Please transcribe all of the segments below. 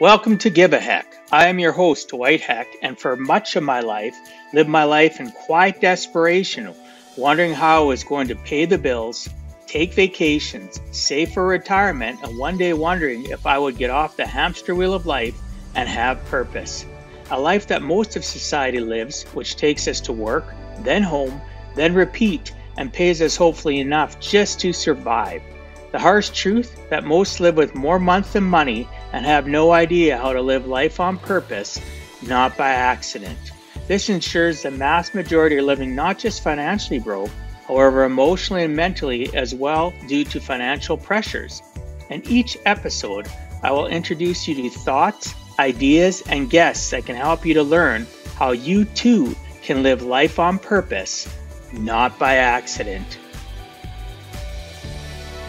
Welcome to Give a Heck. I am your host, Dwight Heck, and for much of my life, lived my life in quiet desperation, wondering how I was going to pay the bills, take vacations, save for retirement, and one day wondering if I would get off the hamster wheel of life and have purpose. A life that most of society lives, which takes us to work, then home, then repeat, and pays us hopefully enough just to survive. The harsh truth that most live with more month than money and have no idea how to live life on purpose, not by accident. This ensures the mass majority are living not just financially broke, however, emotionally and mentally as well due to financial pressures. In each episode, I will introduce you to thoughts, ideas, and guests that can help you to learn how you too can live life on purpose, not by accident.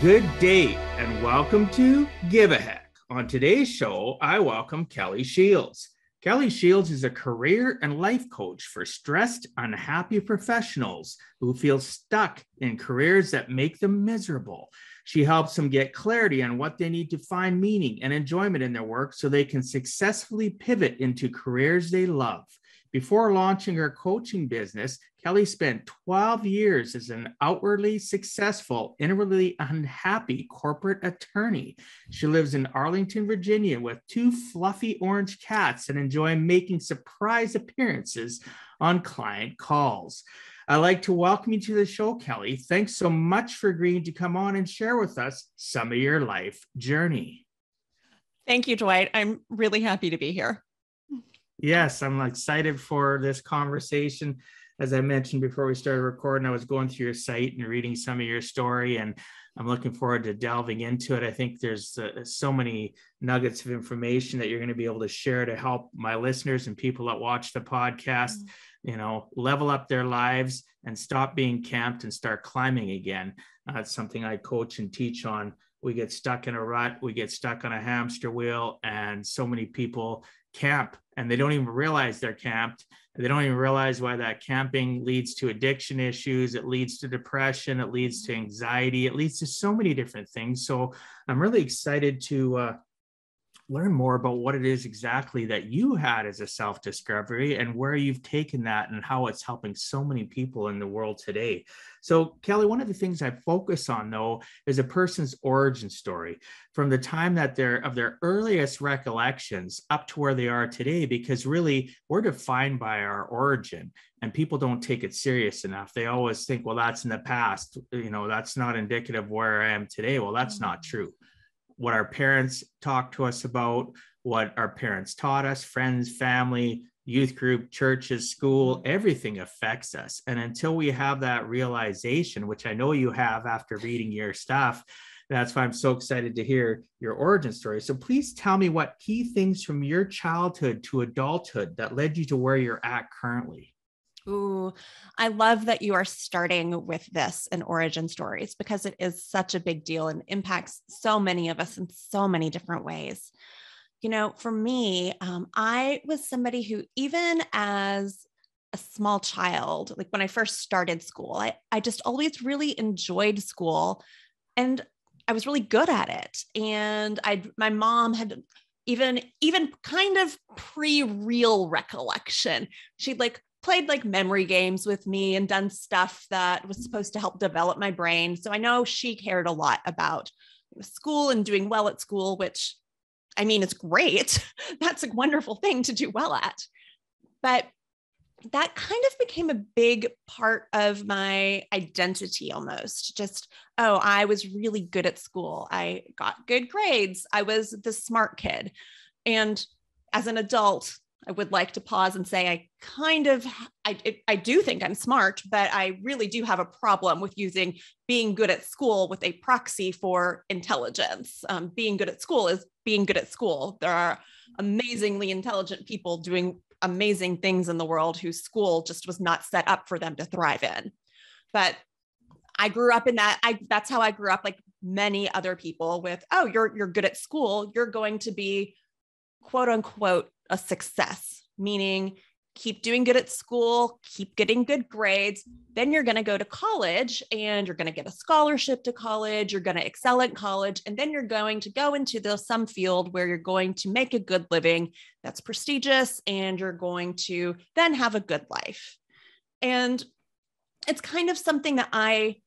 Good day and welcome to Give a Heck. On today's show, I welcome Kelley Shields. Kelley Shields is a career and life coach for stressed, unhappy professionals who feel stuck in careers that make them miserable. She helps them get clarity on what they need to find meaning and enjoyment in their work so they can successfully pivot into careers they love. Before launching her coaching business, Kelley spent 12 years as an outwardly successful, inwardly unhappy corporate attorney. She lives in Arlington, Virginia, with two fluffy orange cats and enjoy making surprise appearances on client calls. I'd like to welcome you to the show, Kelley. Thanks so much for agreeing to come on and share with us some of your life journey. Thank you, Dwight. I'm really happy to be here. Yes, I'm excited for this conversation as I mentioned before we started recording, I was going through your site and reading some of your story, and I'm looking forward to delving into it. I think there's uh, so many nuggets of information that you're going to be able to share to help my listeners and people that watch the podcast, mm-hmm. you know, level up their lives and stop being camped and start climbing again. Uh, something I coach and teach on. We get stuck in a rut, we get stuck on a hamster wheel, and so many people camp and they don't even realize they're camped they don't even realize why that camping leads to addiction issues. It leads to depression. It leads to anxiety. It leads to so many different things. So I'm really excited to uh, learn more about what it is exactly that you had as a self discovery and where you've taken that and how it's helping so many people in the world today. So, Kelley, one of the things I focus on though is a person's origin story from the time that they're of their earliest recollections up to where they are today, because really we're defined by our origin and people don't take it serious enough. They always think, well, that's in the past, you know, that's not indicative of where I am today. Well, that's not mm-hmm. true what our parents talked to us about, what our parents taught us, friends, family, youth group, churches, school, everything affects us. And until we have that realization, which I know you have after reading your stuff, that's why I'm so excited to hear your origin story. So please tell me what key things from your childhood to adulthood that led you to where you're at currently. Ooh, I love that you are starting with this in origin stories because it is such a big deal and impacts so many of us in so many different ways. You know, for me, um, I was somebody who, even as a small child, like when I first started school, I, I just always really enjoyed school and I was really good at it. And I, my mom had even, even kind of pre real recollection. She'd like played like memory games with me and done stuff that was supposed to help develop my brain. So I know she cared a lot about school and doing well at school, which I mean, it's great. That's a wonderful thing to do well at. But that kind of became a big part of my identity almost. Just, oh, I was really good at school. I got good grades. I was the smart kid. And as an adult, I would like to pause and say I kind of I I do think I'm smart, but I really do have a problem with using being good at school with a proxy for intelligence. Um, being good at school is being good at school. There are amazingly intelligent people doing amazing things in the world whose school just was not set up for them to thrive in. But I grew up in that. I that's how I grew up, like many other people. With oh, you're you're good at school. You're going to be quote unquote a success, meaning keep doing good at school, keep getting good grades. Then you're going to go to college and you're going to get a scholarship to college. You're going to excel at college. And then you're going to go into the some field where you're going to make a good living that's prestigious and you're going to then have a good life. And it's kind of something that I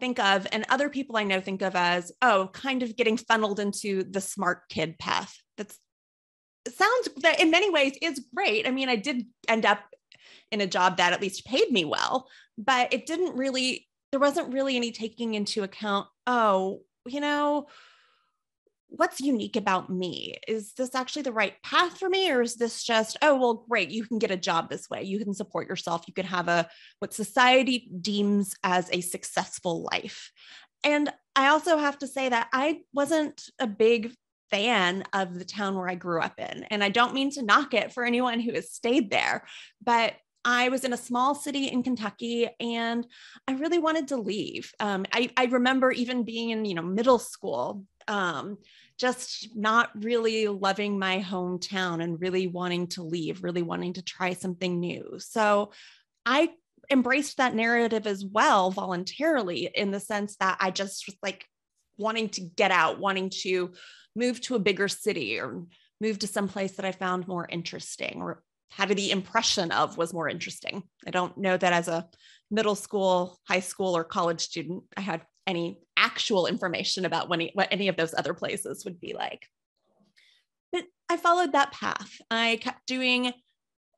think of and other people I know think of as, oh, kind of getting funneled into the smart kid path. That's sounds that in many ways is great. I mean, I did end up in a job that at least paid me well, but it didn't really, there wasn't really any taking into account, oh, you know, what's unique about me? Is this actually the right path for me? Or is this just, oh, well, great, you can get a job this way. You can support yourself. You can have a what society deems as a successful life. And I also have to say that I wasn't a big fan of the town where I grew up in. And I don't mean to knock it for anyone who has stayed there, but I was in a small city in Kentucky and I really wanted to leave. Um, I, I, remember even being in, you know, middle school, um, just not really loving my hometown and really wanting to leave, really wanting to try something new. So I embraced that narrative as well voluntarily in the sense that I just was like wanting to get out, wanting to move to a bigger city or move to some place that I found more interesting or had the impression of was more interesting. I don't know that as a middle school, high school, or college student, I had any actual information about any, what any of those other places would be like. But I followed that path. I kept doing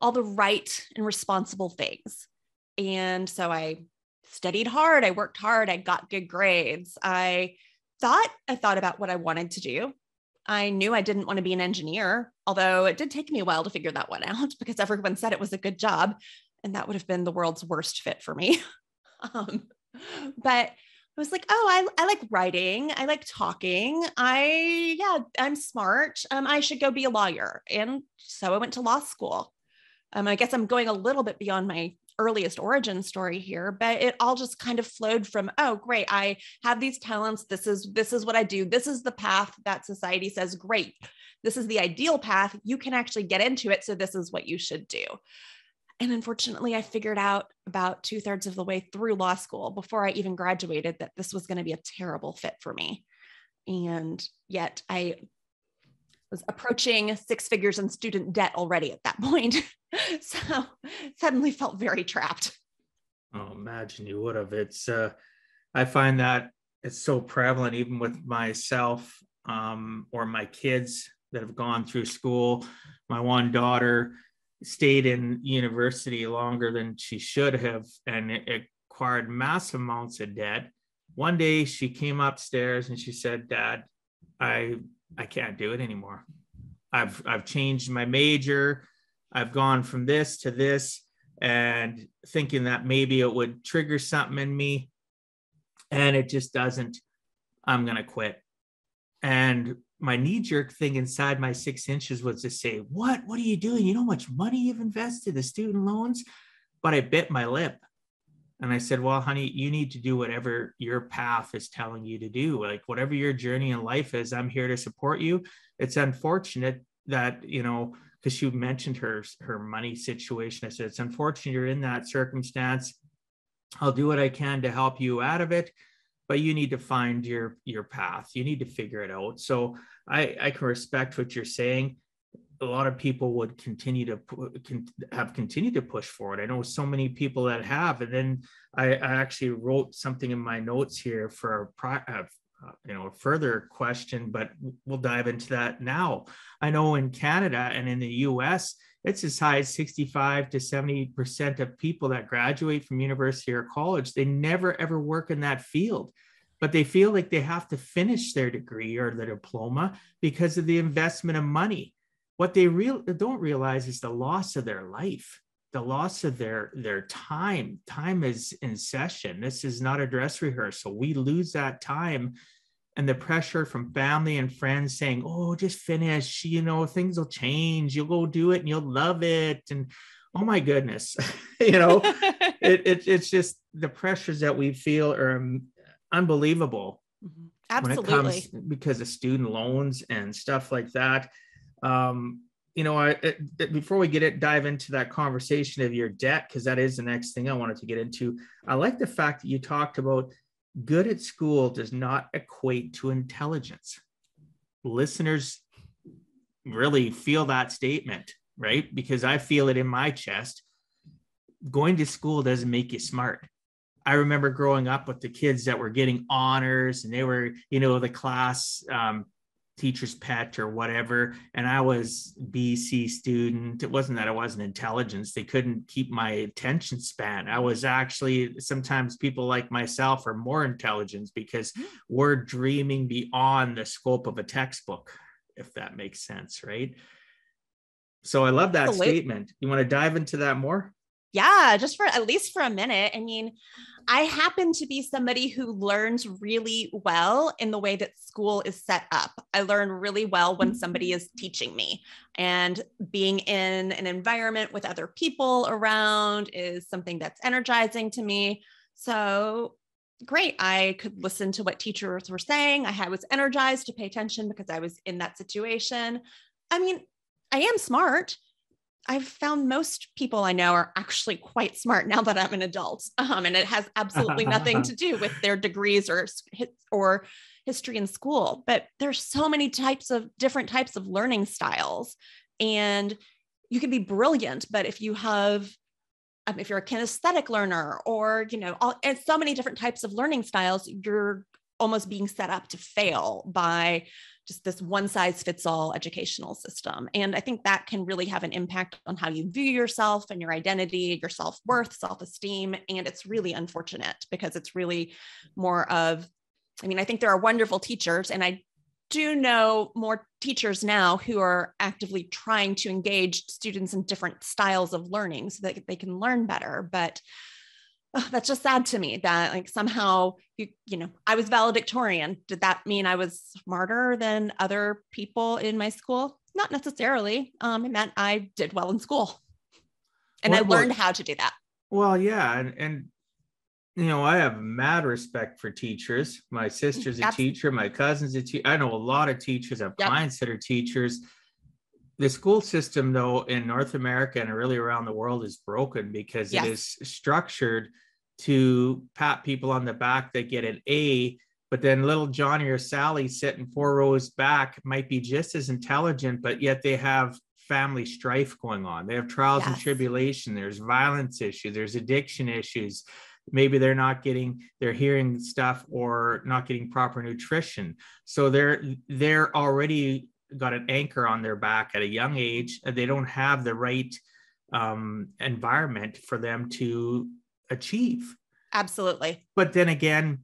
all the right and responsible things. And so I studied hard, I worked hard, I got good grades. I thought I thought about what I wanted to do. I knew I didn't want to be an engineer, although it did take me a while to figure that one out because everyone said it was a good job. And that would have been the world's worst fit for me. um, but I was like, oh, I, I like writing. I like talking. I, yeah, I'm smart. Um, I should go be a lawyer. And so I went to law school. Um, I guess I'm going a little bit beyond my earliest origin story here but it all just kind of flowed from oh great i have these talents this is this is what i do this is the path that society says great this is the ideal path you can actually get into it so this is what you should do. And unfortunately i figured out about two-thirds of the way through law school before i even graduated that this was going to be a terrible fit for me. And yet i was approaching six figures in student debt already at that point. so suddenly felt very trapped. Oh, imagine you would have. It's, uh, I find that it's so prevalent even with myself um, or my kids that have gone through school. My one daughter stayed in university longer than she should have and it acquired massive amounts of debt. One day she came upstairs and she said, Dad, I I can't do it anymore. I've I've changed my major. I've gone from this to this and thinking that maybe it would trigger something in me and it just doesn't. I'm going to quit. And my knee jerk thing inside my six inches was to say, What? What are you doing? You know how much money you've invested, the student loans? But I bit my lip. And I said, Well, honey, you need to do whatever your path is telling you to do. Like, whatever your journey in life is, I'm here to support you. It's unfortunate that, you know, because you mentioned her her money situation. I said, It's unfortunate you're in that circumstance. I'll do what I can to help you out of it, but you need to find your your path. You need to figure it out. So I, I can respect what you're saying a lot of people would continue to can, have continued to push forward. I know so many people that have, and then I, I actually wrote something in my notes here for a uh, you know a further question, but we'll dive into that now. I know in Canada and in the U.S. It's as high as 65 to 70 percent of people that graduate from university or college they never ever work in that field but they feel like they have to finish their degree or their diploma because of the investment of money what they real don't realize is the loss of their life the loss of their their time. Time is in session. This is not a dress rehearsal. We lose that time and the pressure from family and friends saying oh just finish. You know things will change. You'll go do it and you'll love it. And oh my goodness you know it, it, it's just the pressures that we feel are um, unbelievable Absolutely. Mm-hmm. when it comes because of student loans and stuff like that um, you know, I before we get it dive into that conversation of your debt, because that is the next thing I wanted to get into. I like the fact that you talked about good at school does not equate to intelligence. Listeners really feel that statement, right? Because I feel it in my chest. Going to school doesn't make you smart. I remember growing up with the kids that were getting honors and they were, you know, the class um, teacher's pet or whatever. And I was BC student. It wasn't that I wasn't intelligence. They couldn't keep my attention span. I was actually sometimes people like myself are more intelligent because hmm. we're dreaming beyond the scope of a textbook, if that makes sense, right? So I love that statement. You want to dive into that more? Yeah, just for at least for a minute. I mean, I happen to be somebody who learns really well in the way that school is set up. I learn really well when somebody is mm-hmm. teaching me, and being in an environment with other people around is something that's energizing to me. So, great. I could listen to what teachers were saying. I was energized to pay attention because I was in that situation. I mean, I am smart. I've found most people I know are actually quite smart now that I'm an adult, um, and it has absolutely nothing to do with their degrees or or history in school. But there's so many types of different types of learning styles, and you can be brilliant, but if you have um, if you're a kinesthetic learner or you know all, and so many different types of learning styles you're almost being set up to fail by just this one size fits all educational system. And I think that can really have an impact on how you view yourself and your identity, your self worth, self esteem. And it's really unfortunate because it's really more of, I mean, I think there are wonderful teachers, and I do know more teachers now who are actively trying to engage students in different styles of learning so that they can learn better. But oh, that's just sad to me that like somehow you you know I was valedictorian. Did that mean I was smarter than other people in my school? Not necessarily. Um, it meant I did well in school, and I learned how to do that. Well, yeah, and and you know I have mad respect for teachers. My sister's a teacher. My cousin's a teacher. I know a lot of teachers. Have yep. clients that are teachers the school system though in north america and really around the world is broken because yes. it is structured to pat people on the back that get an A, but then little Johnny or Sally sitting four rows back might be just as intelligent, but yet they have family strife going on. They have trials yes. and tribulation. There's violence issues. There's addiction issues. Maybe they're not getting they're hearing stuff or not getting proper nutrition. So they're they're already got an anchor on their back at a young age. They don't have the right um, environment for them to achieve. Absolutely. But then again,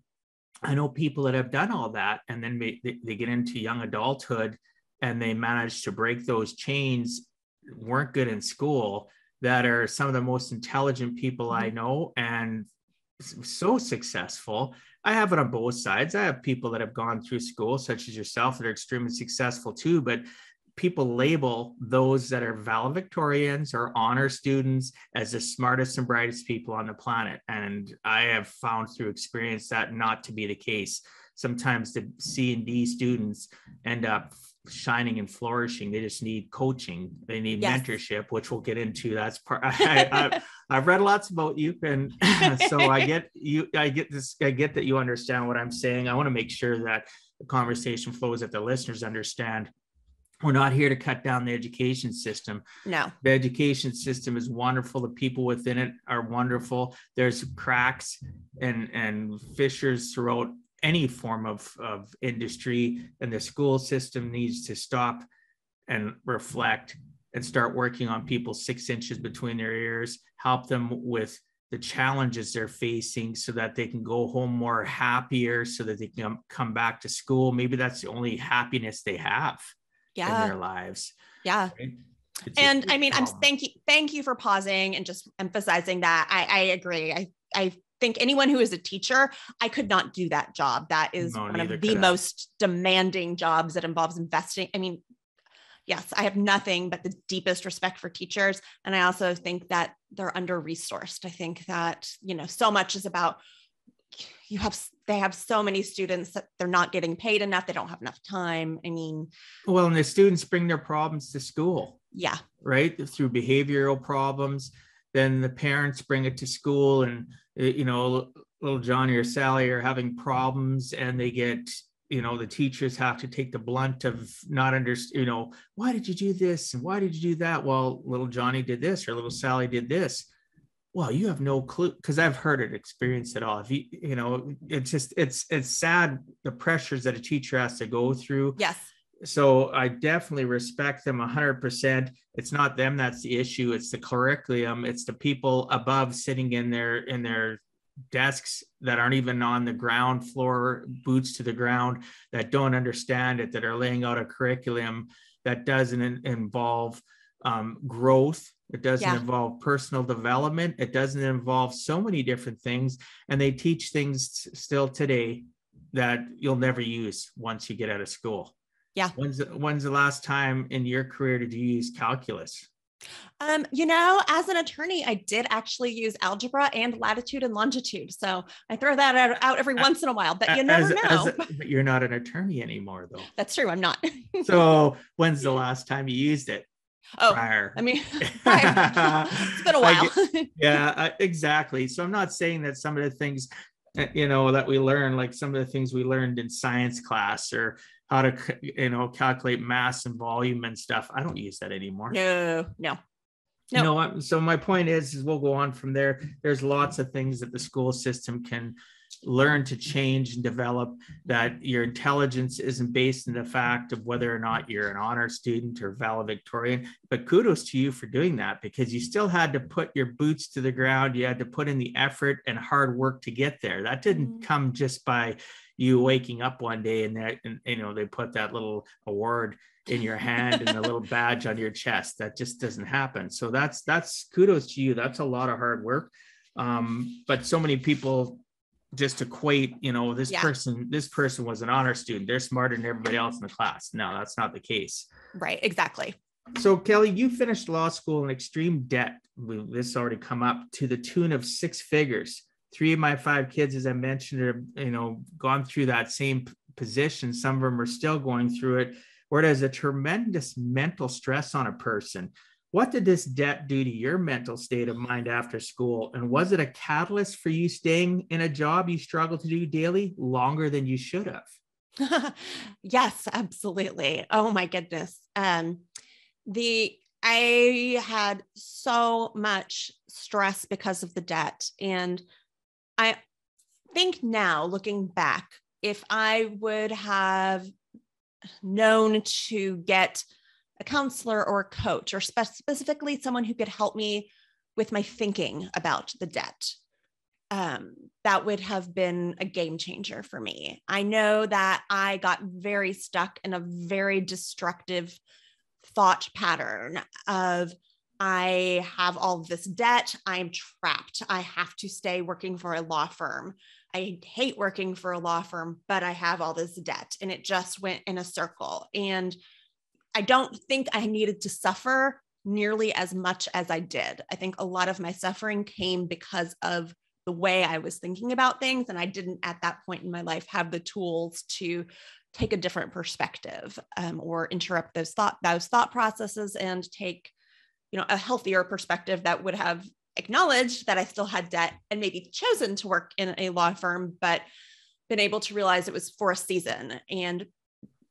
I know people that have done all that and then they, they get into young adulthood and they manage to break those chains, weren't good in school, that are some of the most intelligent people I mm-hmm. know and so successful. I have it on both sides. I have people that have gone through school, such as yourself, that are extremely successful too, but people label those that are valedictorians or honor students as the smartest and brightest people on the planet. And I have found through experience that not to be the case. Sometimes the C and D students end up shining and flourishing. They just need coaching. They need yes. mentorship, which we'll get into. That's part. I, have read lots about you, and so I get you. I get this. I get that you understand what I'm saying. I want to make sure that the conversation flows that the listeners understand we're not here to cut down the education system. No. The education system is wonderful. The people within it are wonderful. There's cracks and and fissures throughout any form of, of industry. And the school system needs to stop and reflect and start working on people six inches between their ears, help them with the challenges they're facing so that they can go home more happier, so that they can come back to school. Maybe that's the only happiness they have yeah. in their lives. Yeah. Right? and I mean, problem. I'm thank you, thank you for pausing and just emphasizing that. I, I agree. I, I think anyone who is a teacher, I could not do that job. That is no, one of the most demanding jobs that involves investing. I mean, yes, I have nothing but the deepest respect for teachers. And I also think that they're under resourced. I think that, you know, so much is about you have they have so many students that they're not getting paid enough they don't have enough time i mean well and the students bring their problems to school Yeah. Right. Through behavioral problems. Then the parents bring it to school and, you know, little Johnny or Sally are having problems and they get, you know, the teachers have to take the blunt of not under, you know, why did you do this? And why did you do that? Well, little Johnny did this or little Sally did this well you have no clue because i've heard it experienced it all. If you you know it's just it's it's sad the pressures that a teacher has to go through. Yes. So i definitely respect them 100% it's not them that's the issue it's the curriculum it's the people above sitting in their in their desks that aren't even on the ground floor boots to the ground that don't understand it that are laying out a curriculum that doesn't involve um, growth it doesn't yeah. involve personal development. It doesn't involve so many different things. And they teach things still today that you'll never use once you get out of school. Yeah. When's the, when's the last time in your career did you use calculus? Um, you know, as an attorney, I did actually use algebra and latitude and longitude. So I throw that out, out every once in a while, but you never as, know. As a, but you're not an attorney anymore, though. That's true. I'm not. so when's the last time you used it? Oh, prior. I mean, prior. it's been a while. yeah, uh, exactly. So I'm not saying that some of the things, uh, you know, that we learn, like some of the things we learned in science class or how to, you know, calculate mass and volume and stuff. I don't use that anymore. No, no. No. So my point is, is we'll go on from there. There's lots of things that the school system can learn to change and develop that your intelligence isn't based in the fact of whether or not you're an honor student or valedictorian but kudos to you for doing that because you still had to put your boots to the ground. You had to put in the effort and hard work to get there. That didn't mm-hmm. come just by you waking up one day and that and, you know they put that little award in your hand and a little badge on your chest. That just doesn't happen. So that's that's kudos to you. That's a lot of hard work. Um, but so many people just equate, you know, this yeah. person, this person was an honor student. They're smarter than everybody else in the class. No, that's not the case. Right. Exactly. So Kelley, you finished law school in extreme debt. We, this already come up to the tune of six figures. Three of my five kids, as I mentioned, are you know gone through that same position. Some of them are still going through it. Where there's a tremendous mental stress on a person. What did this debt do to your mental state of mind after school? And was it a catalyst for you staying in a job you struggle to do daily longer than you should have? yes, absolutely. Oh my goodness. Um, the I had so much stress because of the debt. And I think now, looking back, if I would have known to get a counselor or a coach, or spe- specifically someone who could help me with my thinking about the debt. Um, that would have been a game changer for me. I know that I got very stuck in a very destructive thought pattern of I have all this debt. I'm trapped. I have to stay working for a law firm. I hate working for a law firm, but I have all this debt. And it just went in a circle. And I don't think I needed to suffer nearly as much as I did. I think a lot of my suffering came because of the way I was thinking about things. And I didn't at that point in my life have the tools to take a different perspective um, or interrupt those thought those thought processes and take you know a healthier perspective that would have acknowledged that I still had debt and maybe chosen to work in a law firm, but been able to realize it was for a season and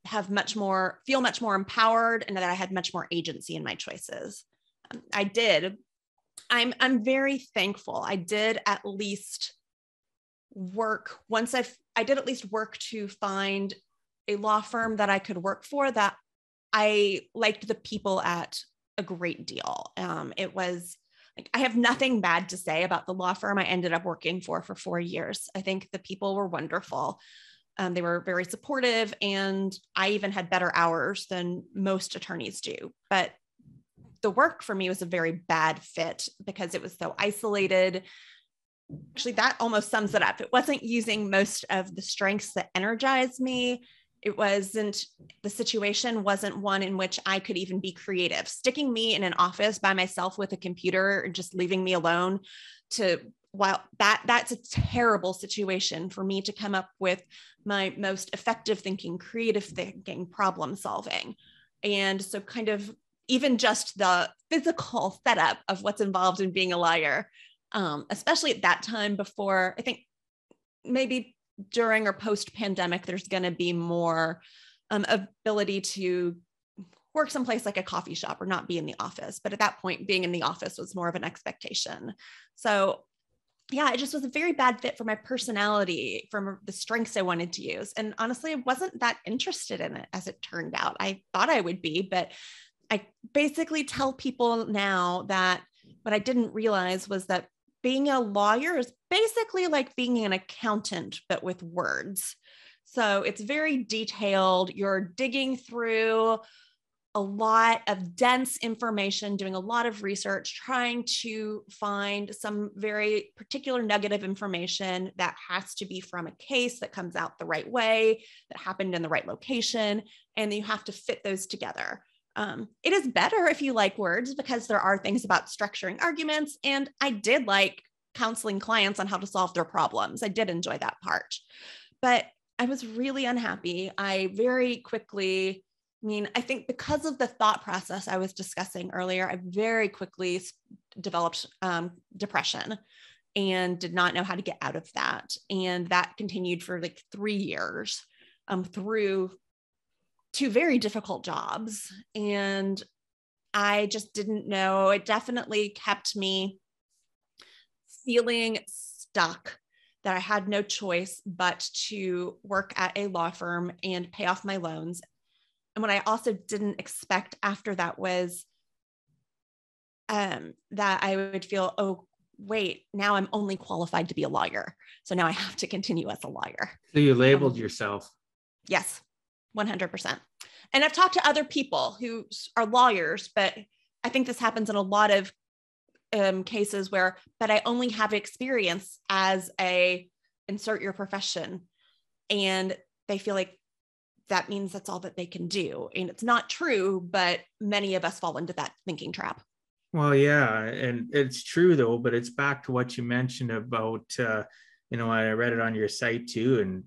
have much more feel much more empowered and that I had much more agency in my choices. I did. I'm I'm very thankful. I did at least work once I I did at least work to find a law firm that I could work for that I liked the people at a great deal. Um, it was like I have nothing bad to say about the law firm I ended up working for for four years. I think the people were wonderful. Um, they were very supportive, and I even had better hours than most attorneys do. But the work for me was a very bad fit because it was so isolated. Actually, that almost sums it up. It wasn't using most of the strengths that energized me. It wasn't, the situation wasn't one in which I could even be creative. Sticking me in an office by myself with a computer and just leaving me alone to while that that's a terrible situation for me to come up with my most effective thinking creative thinking problem solving and so kind of even just the physical setup of what's involved in being a lawyer, um, especially at that time before, I think maybe during or post pandemic, there's going to be more um, ability to work someplace like a coffee shop or not be in the office. But at that point, being in the office was more of an expectation. So yeah, it just was a very bad fit for my personality, from the strengths I wanted to use. And honestly, I wasn't that interested in it as it turned out. I thought I would be, but I basically tell people now that what I didn't realize was that being a lawyer is basically like being an accountant, but with words. So it's very detailed. You're digging through a lot of dense information, doing a lot of research, trying to find some very particular nugget of information that has to be from a case that comes out the right way, that happened in the right location, and you have to fit those together. Um, it is better if you like words because there are things about structuring arguments. And I did like counseling clients on how to solve their problems. I did enjoy that part. But I was really unhappy. I very quickly I mean, I think because of the thought process I was discussing earlier, I very quickly developed um, depression and did not know how to get out of that. And that continued for like three years um, through two very difficult jobs. And I just didn't know. It definitely kept me feeling stuck that I had no choice but to work at a law firm and pay off my loans and what I also didn't expect after that was um, that I would feel, oh, wait, now I'm only qualified to be a lawyer. So now I have to continue as a lawyer. So you labeled um, yourself. Yes, 100%. And I've talked to other people who are lawyers, but I think this happens in a lot of um, cases where, but I only have experience as a insert your profession. And they feel like that means that's all that they can do. And it's not true, but many of us fall into that thinking trap. Well, yeah, and it's true though, but it's back to what you mentioned about, uh, you know, I read it on your site too, and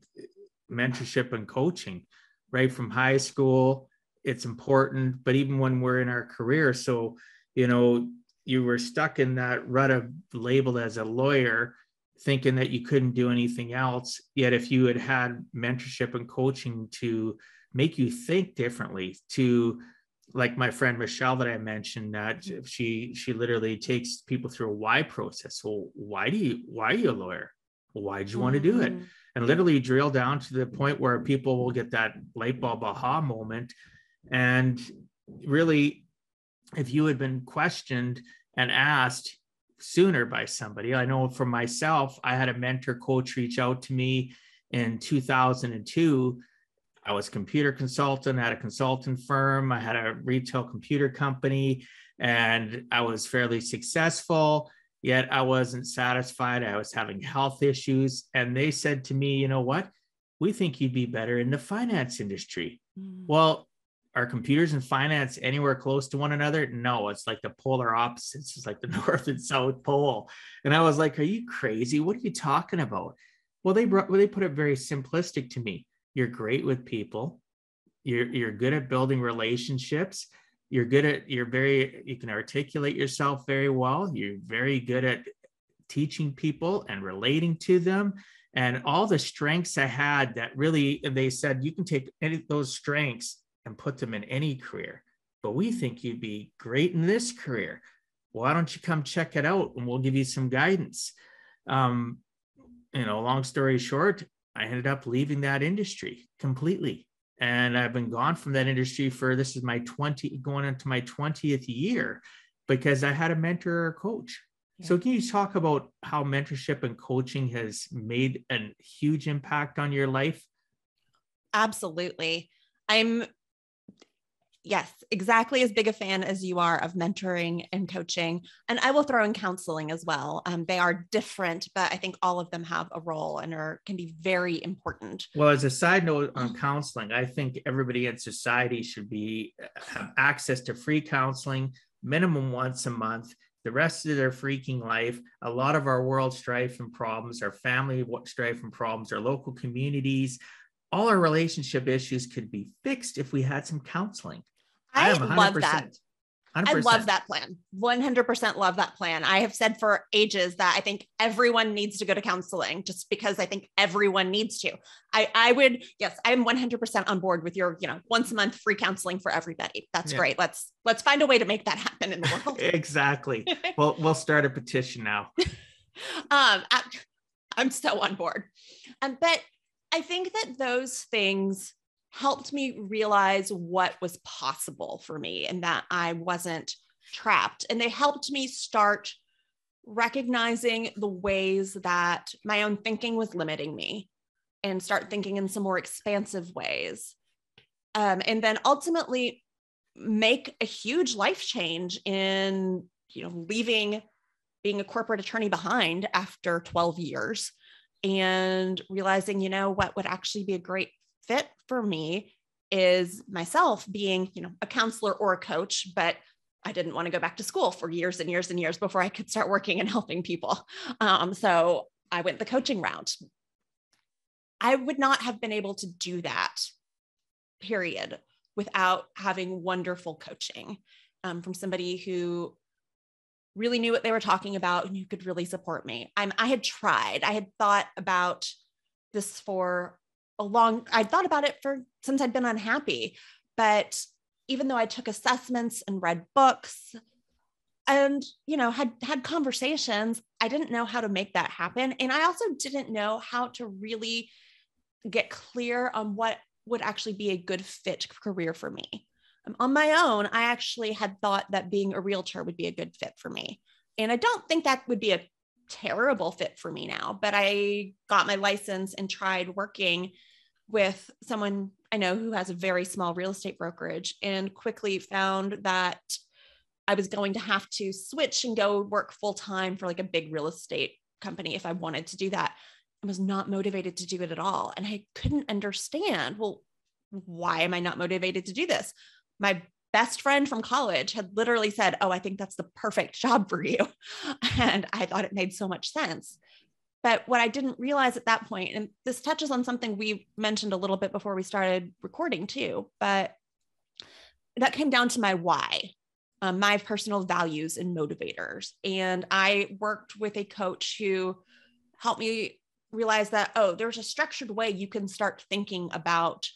mentorship and coaching, right from high school. It's important, but even when we're in our career, so you know, you were stuck in that rut of labeled as a lawyer, thinking that you couldn't do anything else. Yet, if you had had mentorship and coaching to make you think differently, to like my friend Michelle that I mentioned, that she she literally takes people through a why process. Well, why do you why are you a lawyer? why did you mm-hmm. want to do it? Mm-hmm. And literally drill down to the point where people will get that light bulb aha moment. And really, if you had been questioned and asked, sooner by somebody. I know for myself, I had a mentor coach reach out to me in 2002. I was a computer consultant at a consultant firm. I had a retail computer company and I was fairly successful, yet I wasn't satisfied. I was having health issues. And they said to me, you know what? We think you'd be better in the finance industry. Mm. Well, are computers and finance anywhere close to one another? No, it's like the polar opposites. It's like the North and South Pole. And I was like, Are you crazy? What are you talking about? Well, they brought well, they put it very simplistic to me. You're great with people, you're you're good at building relationships, you're good at you're very you can articulate yourself very well, you're very good at teaching people and relating to them and all the strengths I had that really they said you can take any those strengths and put them in any career. But we think you'd be great in this career. Why don't you come check it out and we'll give you some guidance? Um, you know, long story short, I ended up leaving that industry completely. And I've been gone from that industry for this is my 20, going into my 20th year because I had a mentor or coach. Yeah. So, can you talk about how mentorship and coaching has made a huge impact on your life? Absolutely. I'm yes, exactly as big a fan as you are of mentoring and coaching. And I will throw in counseling as well. Um, they are different, but I think all of them have a role and are can be very important. Well, as a side note on counseling, I think everybody in society should be have access to free counseling minimum once a month. The rest of their freaking life, a lot of our world strife and problems, our family strife and problems, our local communities, all our relationship issues could be fixed if we had some counseling. I, love that. 100%. I love that plan. 100% love that plan. I have said for ages that I think everyone needs to go to counseling just because I think everyone needs to. I, I would, yes, I'm 100% on board with your, you know, once a month free counseling for everybody. That's yeah. great. Let's, let's find a way to make that happen in the world. exactly. well, we'll start a petition now. um, I, I'm so on board. Um, but I think that those things helped me realize what was possible for me and that I wasn't trapped. And they helped me start recognizing the ways that my own thinking was limiting me and start thinking in some more expansive ways. Um, and then ultimately make a huge life change in, you know, leaving being a corporate attorney behind after 12 years and realizing, you know, what would actually be a great fit for me is myself being, you know, a counselor or a coach, but I didn't want to go back to school for years and years and years before I could start working and helping people. Um, so I went the coaching route. I would not have been able to do that, period, without having wonderful coaching um, from somebody who really knew what they were talking about and who could really support me. I'm, I had tried, I had thought about this for a long I'd thought about it for since I'd been unhappy. But even though I took assessments and read books and you know had had conversations, I didn't know how to make that happen. And I also didn't know how to really get clear on what would actually be a good fit career for me. Um, on my own, I actually had thought that being a realtor would be a good fit for me. And I don't think that would be a terrible fit for me now, but I got my license and tried working with someone I know who has a very small real estate brokerage and quickly found that I was going to have to switch and go work full time for like a big real estate company if I wanted to do that. I was not motivated to do it at all. And I couldn't understand, well, why am I not motivated to do this? My best friend from college had literally said, Oh, I think that's the perfect job for you. And I thought it made so much sense. But what I didn't realize at that point, and this touches on something we mentioned a little bit before we started recording too, but that came down to my why, um, my personal values and motivators. And I worked with a coach who helped me realize that, oh, there's a structured way you can start thinking about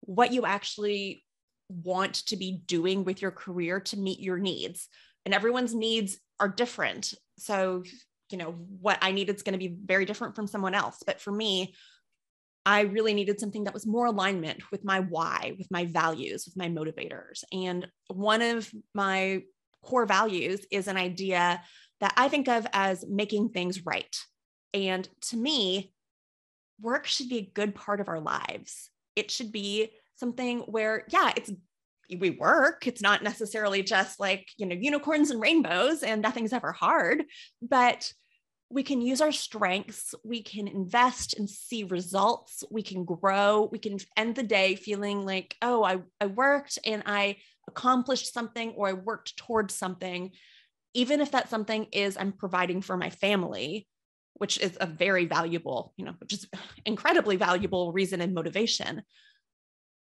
what you actually want to be doing with your career to meet your needs. And everyone's needs are different. So you know what i needed is going to be very different from someone else but for me i really needed something that was more alignment with my why with my values with my motivators and one of my core values is an idea that i think of as making things right and to me work should be a good part of our lives it should be something where yeah it's we work. It's not necessarily just like you know unicorns and rainbows and nothing's ever hard but we can use our strengths. We can invest and see results. We can grow. We can end the day feeling like oh i, I worked and i accomplished something or i worked towards something even if that something is i'm providing for my family which is a very valuable you know which is incredibly valuable reason and motivation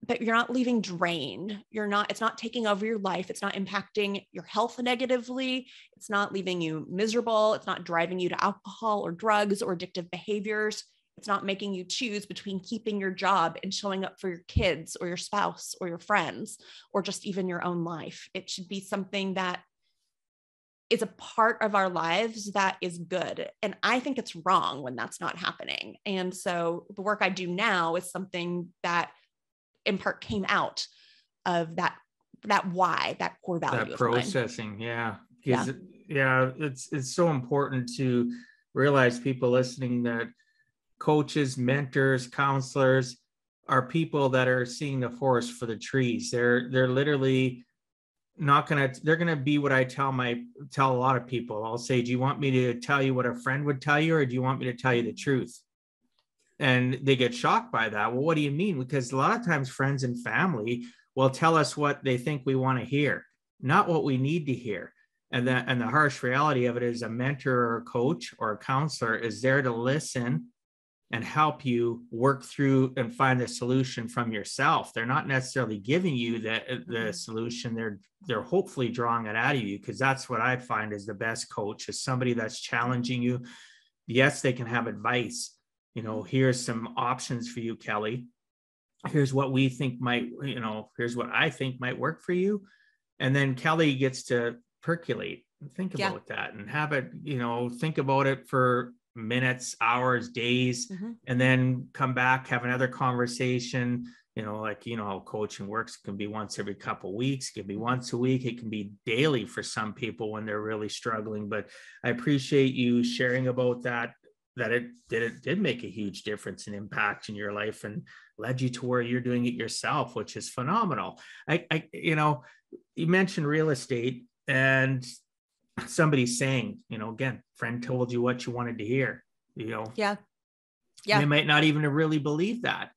but you're not leaving drained. You're not, it's not taking over your life. It's not impacting your health negatively. It's not leaving you miserable. It's not driving you to alcohol or drugs or addictive behaviors. It's not making you choose between keeping your job and showing up for your kids or your spouse or your friends or just even your own life. It should be something that is a part of our lives that is good. And I think it's wrong when that's not happening. And so the work I do now is something that in part came out of that that why that core value that processing yeah. Yeah. yeah it's it's so important to realize people listening that coaches mentors counselors are people that are seeing the forest for the trees. They're they're literally not gonna they're gonna be what i tell my tell a lot of people. I'll say do you want me to tell you what a friend would tell you or do you want me to tell you the truth and they get shocked by that. Well, what do you mean? Because a lot of times friends and family will tell us what they think we want to hear, not what we need to hear. And that and the harsh reality of it is a mentor or a coach or a counselor is there to listen and help you work through and find the solution from yourself. They're not necessarily giving you the, the Mm-hmm. solution. They're they're hopefully drawing it out of you because that's what I find is the best coach is somebody that's challenging you. Yes, they can have advice. You know, here's some options for you, Kelley. Here's what we think might, you know, here's what I think might work for you. And then Kelley gets to percolate and think Yeah. about that and have it, you know, think about it for minutes, hours, days, Mhm. and then come back, have another conversation. You know, like you know how coaching works. It can be once every couple of weeks, it can be once a week, it can be daily for some people when they're really struggling. But I appreciate you sharing about that, that it did it did make a huge difference and impact in your life and led you to where you're doing it yourself, which is phenomenal. I, I you know, you mentioned real estate and somebody saying, you know, again, friend told you what you wanted to hear, you know, Yeah. Yeah. they might not even really believe that.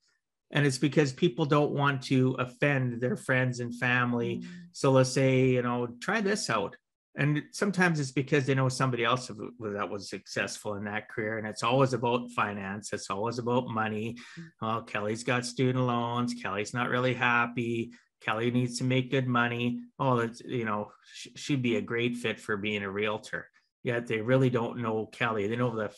And it's because people don't want to offend their friends and family. Mm. So let's say, you know, try this out. And sometimes it's because they know somebody else that was successful in that career. And it's always about finance. It's always about money. Mm-hmm. Oh, Kelley's got student loans. Kelley's not really happy. Kelley needs to make good money. Oh, that's, you know, she'd be a great fit for being a realtor. Yet they really don't know Kelley. They know the,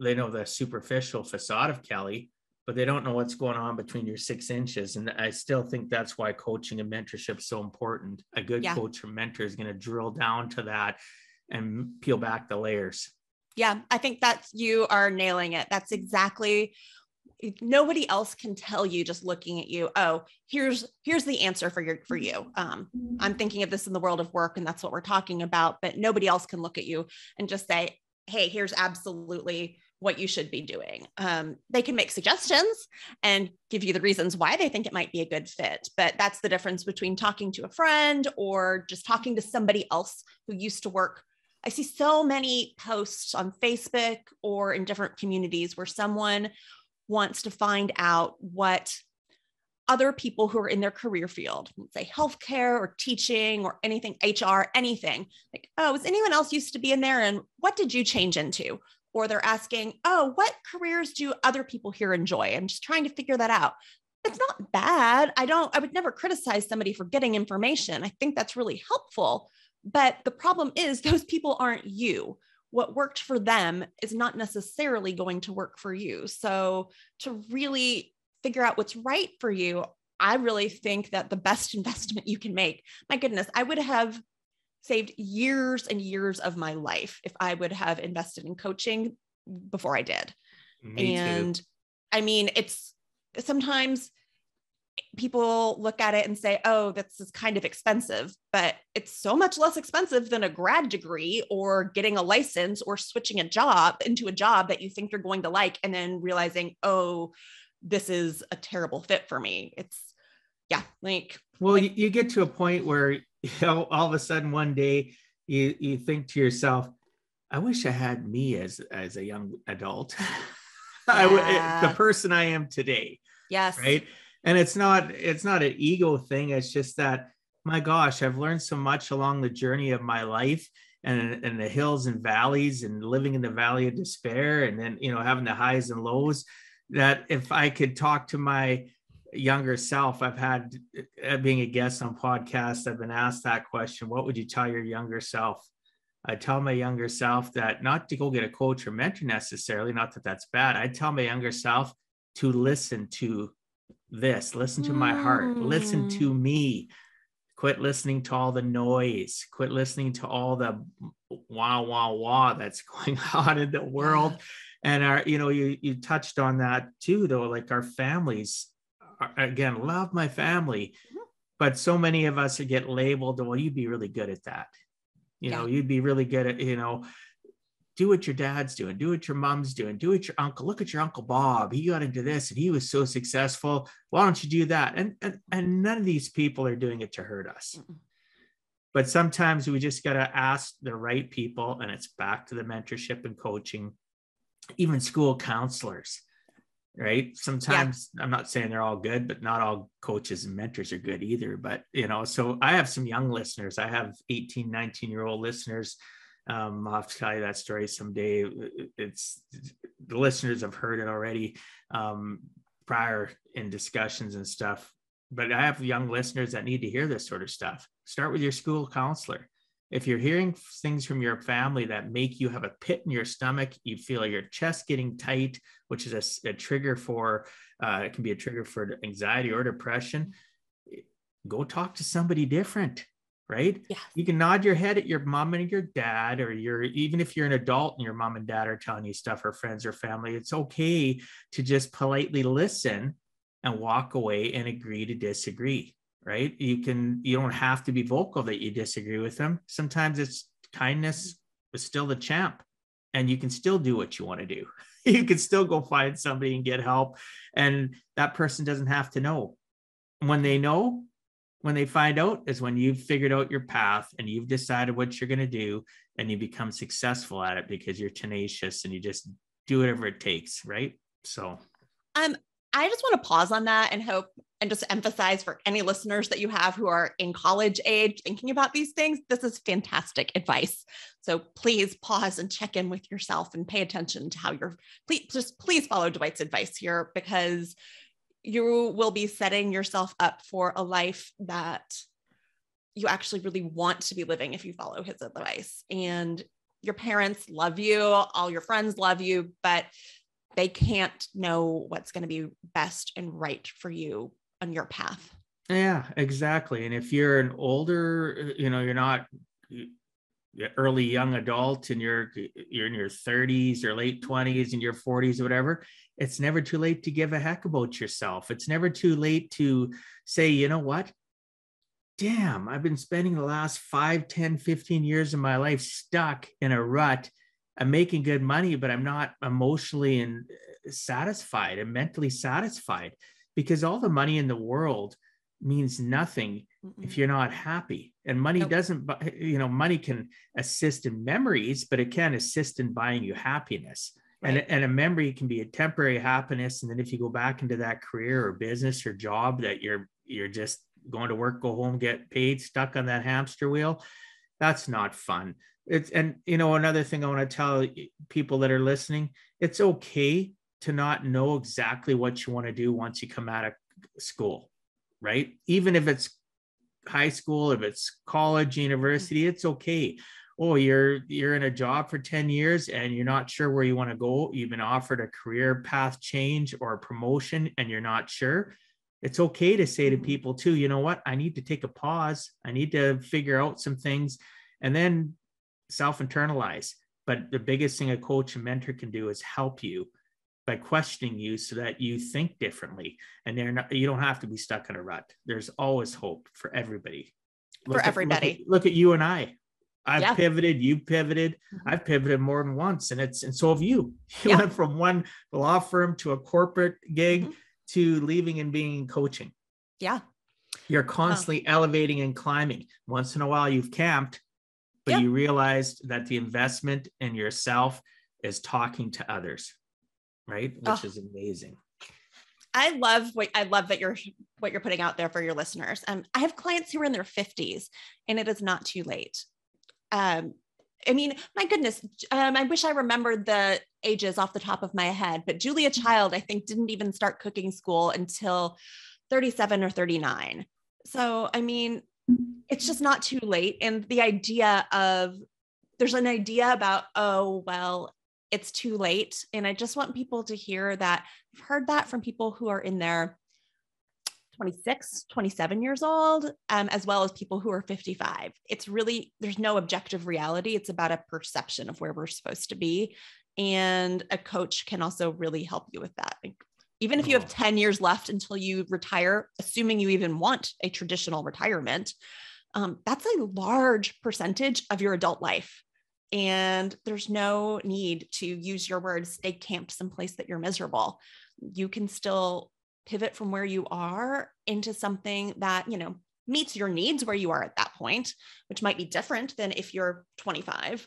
they know the superficial facade of Kelley, but they don't know what's going on between your six inches. And I still think that's why coaching and mentorship is so important. A good Yeah. coach or mentor is going to drill down to that and peel back the layers. Yeah, I think that's you are nailing it. That's exactly nobody else can tell you just looking at you, oh, here's here's the answer for your for you. Um, I'm thinking of this in the world of work and that's what we're talking about, but nobody else can look at you and just say, hey, here's absolutely what you should be doing. Um, they can make suggestions and give you the reasons why they think it might be a good fit. But that's the difference between talking to a friend or just talking to somebody else who used to work I see so many posts on Facebook or in different communities where someone wants to find out what other people who are in their career field, say healthcare or teaching or anything, HR, anything, like, oh, was anyone else used to be in there? And what did you change into? Or they're asking, oh, what careers do other people here enjoy? I'm just trying to figure that out. It's not bad. I don't, I would never criticize somebody for getting information. I think that's really helpful. But the problem is, those people aren't you. What worked for them is not necessarily going to work for you. So, to really figure out what's right for you, I really think that the best investment you can make, my goodness, I would have saved years and years of my life if I would have invested in coaching before I did. Me and too. I mean, it's sometimes people look at it and say, oh, this is kind of expensive, but it's so much less expensive than a grad degree or getting a license or switching a job into a job that you think you're going to like and then realizing, oh, this is a terrible fit for me. It's, yeah, like, Well, like- you, you get to a point where you know all of a sudden one day you you think to yourself, I wish I had me as as a young adult. I would the person I am today, yes. right? And it's not it's not an ego thing. It's just that my gosh, I've learned so much along the journey of my life and and the hills and valleys and living in the valley of despair and then you know having the highs and lows that if I could talk to my younger self i've had uh, being a guest on podcasts i've been asked that question what would you tell your younger self? I tell my younger self that not to go get a coach or mentor necessarily not that that's bad. I tell my younger self to listen to this listen to my heart listen Mm. to me. Quit listening to all the noise. Quit listening to all the wah wah wah that's going on in the world. And our you know you you touched on that too though like our families again love my family Mhm. but so many of us get labeled well you'd be really good at that you know you'd be really good at you know do what your dad's doing do what your mom's doing do what your uncle look at your uncle bob he got into this and he was so successful why don't you do that and and, and none of these people are doing it to hurt us Mm-mm. but sometimes we just got to ask the right people and it's back to the mentorship and coaching even school counselors right sometimes i'm not saying they're all good but not all coaches and mentors are good either but you know so i have some young listeners i have 18 19 year old listeners Um, I'll have to tell you that story someday. It's the listeners have heard it already um, prior in discussions and stuff. But I have young listeners that need to hear this sort of stuff. Start with your school counselor. If you're hearing things from your family that make you have a pit in your stomach, you feel your chest getting tight, which is a, a trigger for, uh, it can be a trigger for anxiety or depression, go talk to somebody different right? Yeah. You can nod your head at your mom and your dad, or your even if you're an adult and your mom and dad are telling you stuff, or friends or family, it's okay to just politely listen and walk away and agree to disagree. Right. You can you don't have to be vocal that you disagree with them. Sometimes it's kindness is still the champ. And you can still do what you want to do. You can still go find somebody and get help. And that person doesn't have to know. When they know, when they find out is when you've figured out your path and you've decided what you're going to do and you become successful at it because you're tenacious and you just do whatever it takes right so um i just want to pause on that and hope and just emphasize for any listeners that you have who are in college age thinking about these things this is fantastic advice so please pause and check in with yourself and pay attention to how you're please just please follow dwight's advice here because you will be setting yourself up for a life that you actually really want to be living if you follow his advice. And your parents love you, all your friends love you, but they can't know what's going to be best and right for you on your path. Yeah, exactly. And if you're an older, you know, you're not early young adult and you're you're in your 30s or late 20s and your 40s or whatever it's never too late to give a heck about yourself it's never too late to say you know what damn i've been spending the last 5 10 15 years of my life stuck in a rut i'm making good money but i'm not emotionally and uh, satisfied and mentally satisfied because all the money in the world means nothing Mm-mm. if you're not happy and money nope. doesn't you know money can assist in memories but it can assist in buying you happiness right. and, and a memory can be a temporary happiness and then if you go back into that career or business or job that you're you're just going to work go home get paid stuck on that hamster wheel that's not fun it's and you know another thing i want to tell people that are listening it's okay to not know exactly what you want to do once you come out of school right even if it's high school, if it's college, university, it's okay. Oh, you're you're in a job for 10 years and you're not sure where you want to go. You've been offered a career path change or a promotion and you're not sure. It's okay to say to mm-hmm. people too, you know what? I need to take a pause. I need to figure out some things and then self-internalize. But the biggest thing a coach and mentor can do is help you by questioning you so that you think differently and they're not you don't have to be stuck in a rut there's always hope for everybody look for at, everybody look at, look at, you and i i've yeah. pivoted you pivoted mm-hmm. i've pivoted more than once and it's and so have you you yeah. went from one law firm to a corporate gig mm-hmm. to leaving and being in coaching yeah you're constantly oh. elevating and climbing once in a while you've camped but yep. you realized that the investment in yourself is talking to others right? Which oh. is amazing. I love what I love that you're what you're putting out there for your listeners. Um, I have clients who are in their 50s and it is not too late. Um, I mean, my goodness, um, I wish I remembered the ages off the top of my head, but Julia Child, I think, didn't even start cooking school until 37 or 39. So, I mean, it's just not too late. And the idea of there's an idea about, oh, well, it's too late. And I just want people to hear that I've heard that from people who are in their 26, 27 years old, um, as well as people who are 55. It's really, there's no objective reality. It's about a perception of where we're supposed to be. And a coach can also really help you with that. Even if you have oh. 10 years left until you retire, assuming you even want a traditional retirement, um, that's a large percentage of your adult life. And there's no need to use your words, stay camped someplace that you're miserable. You can still pivot from where you are into something that, you know, meets your needs where you are at that point, which might be different than if you're 25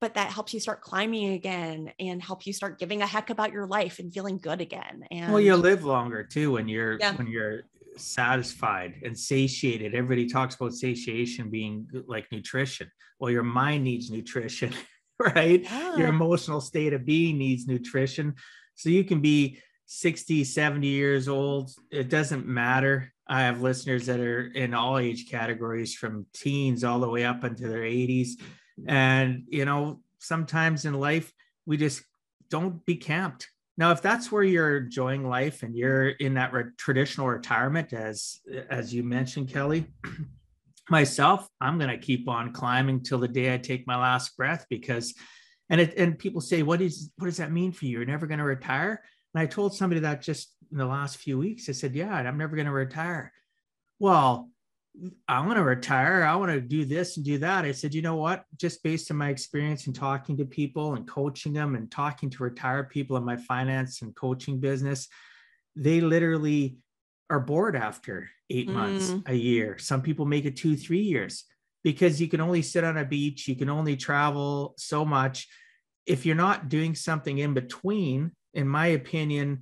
but that helps you start climbing again and help you start giving a heck about your life and feeling good again and well you live longer too when you're yeah. when you're satisfied and satiated. Everybody talks about satiation being like nutrition. Well, your mind needs nutrition, right? Yeah. Your emotional state of being needs nutrition. So you can be 60, 70 years old. It doesn't matter. I have listeners that are in all age categories from teens all the way up into their 80s. And, you know, sometimes in life, we just don't be camped. Now, if that's where you're enjoying life and you're in that re- traditional retirement, as as you mentioned, Kelley, myself, I'm going to keep on climbing till the day I take my last breath because, and it and people say, what is what does that mean for you? You're never going to retire. And I told somebody that just in the last few weeks. I said, yeah, I'm never going to retire. Well, I want to retire. I want to do this and do that. I said, you know what? Just based on my experience in talking to people and coaching them and talking to retired people in my finance and coaching business, they literally are bored after eight mm. months, a year. Some people make it two, three years because you can only sit on a beach, you can only travel so much. If you're not doing something in between, in my opinion,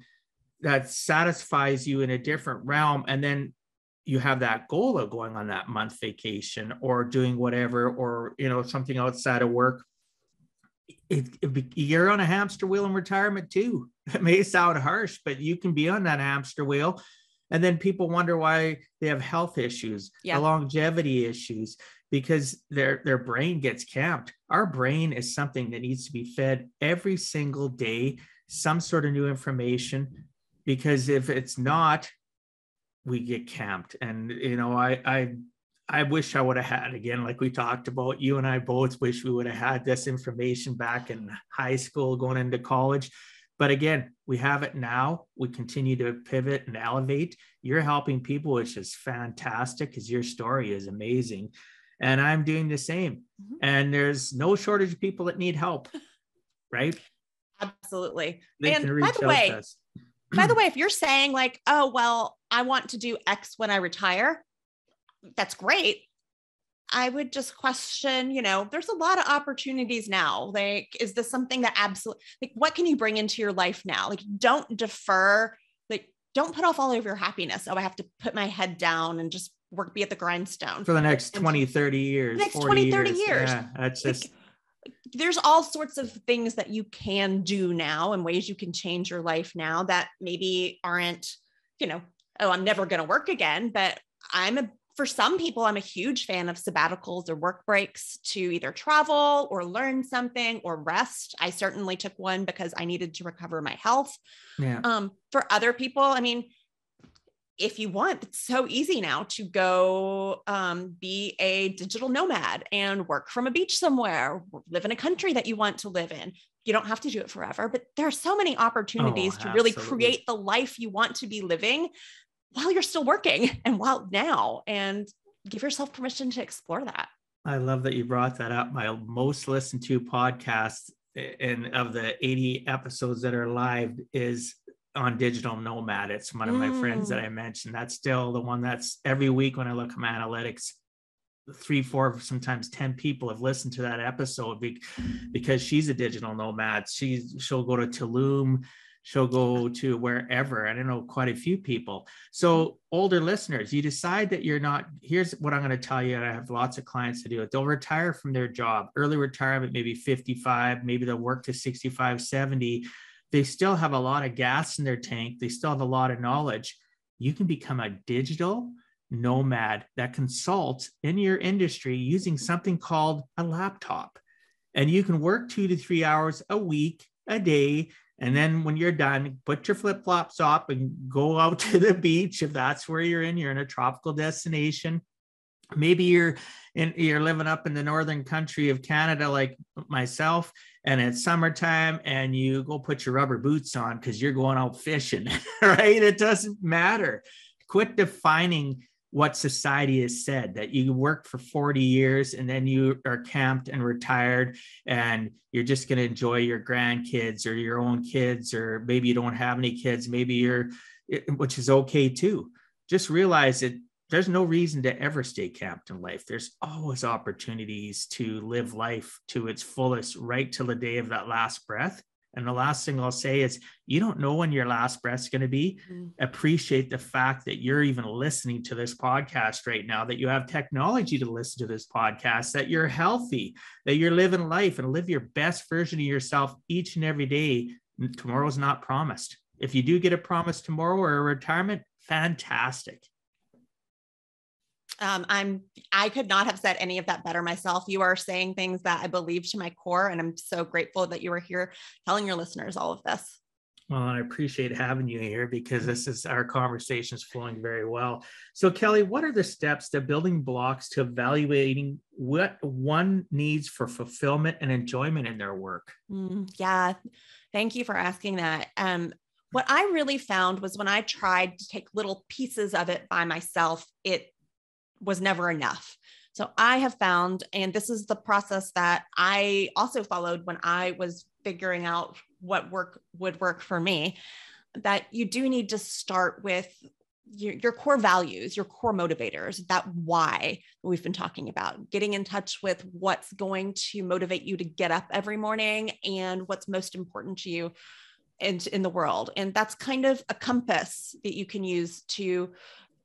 that satisfies you in a different realm, and then you have that goal of going on that month vacation or doing whatever or you know something outside of work it, it, you're on a hamster wheel in retirement too. It may sound harsh but you can be on that hamster wheel. And then people wonder why they have health issues yeah. longevity issues because their their brain gets camped. Our brain is something that needs to be fed every single day some sort of new information because if it's not we get camped. And you know i i i wish i would have had again like we talked about you and i both wish we would have had this information back in high school going into college. But again we have it now. We continue to pivot and elevate. You're helping people which is fantastic because your story is amazing. And i'm doing the same. Mm-hmm. and there's no shortage of people that need help right? Absolutely. They and by the way by the mm. way if you're saying like oh well I want to do X when I retire, that's great. I would just question, you know, there's a lot of opportunities now. Like, is this something that absolutely, like, what can you bring into your life now? Like, don't defer, like, don't put off all of your happiness. Oh, I have to put my head down and just work, be at the grindstone for the next 20, 30 years. Next 20, 30 years. years. Yeah, that's just. Like, there's all sorts of things that you can do now and ways you can change your life now that maybe aren't, you know, oh, I'm never going to work again. But I'm a, for some people, I'm a huge fan of sabbaticals or work breaks to either travel or learn something or rest. I certainly took one because I needed to recover my health. Yeah. Um, for other people, I mean, if you want, it's so easy now to go um, be a digital nomad and work from a beach somewhere, live in a country that you want to live in. You don't have to do it forever, but there are so many opportunities oh, to really create the life you want to be living while you're still working and while now and give yourself permission to explore that. I love that you brought that up. My most listened to podcast and of the 80 episodes that are live is on digital nomad. It's one of my mm. friends that mm. I mentioned. That's still the one that's every week when I look at my analytics, three, four, sometimes 10 people have listened to that episode because she's a digital nomad. She's she'll go to Tulum she'll go to wherever. I don't know quite a few people. So, older listeners, you decide that you're not. Here's what I'm going to tell you. I have lots of clients to do it. They'll retire from their job, early retirement, maybe 55, maybe they'll work to 65, 70. They still have a lot of gas in their tank, they still have a lot of knowledge. You can become a digital nomad that consults in your industry using something called a laptop. And you can work two to three hours a week, a day, and then when you're done, put your flip flops up and go out to the beach if that's where you're in. You're in a tropical destination. Maybe you're in you're living up in the northern country of Canada like myself, and it's summertime, and you go put your rubber boots on because you're going out fishing, right? It doesn't matter. Quit defining what society has said that you work for 40 years and then you are camped and retired and you're just going to enjoy your grandkids or your own kids or maybe you don't have any kids maybe you're eh, which is okay too just realize that there's no reason to ever stay camped in life there's always opportunities to live life to its fullest right till the day of that last breath And the last thing I'll say is you don't know when your last breath's going to be. Mm-hmm. Appreciate the fact that you're even listening to this podcast right now, that you have technology to listen to this podcast, that you're healthy, that you're living life and live your best version of yourself each and every day. Tomorrow's not promised. If you do get a promise tomorrow or a retirement, fantastic. Um, I'm I could not have said any of that better myself. You are saying things that I believe to my core, and I'm so grateful that you are here telling your listeners all of this. Well, I appreciate having you here because this is our conversations flowing very well. So, Kelley, what are the steps, the building blocks to evaluating what one needs for fulfillment and enjoyment in their work? Mm, yeah, thank you for asking that. Um, what I really found was when I tried to take little pieces of it by myself, it was never enough. So I have found, and this is the process that I also followed when I was figuring out what work would work for me, that you do need to start with your, your core values, your core motivators, that why we've been talking about, getting in touch with what's going to motivate you to get up every morning and what's most important to you in, in the world. And that's kind of a compass that you can use to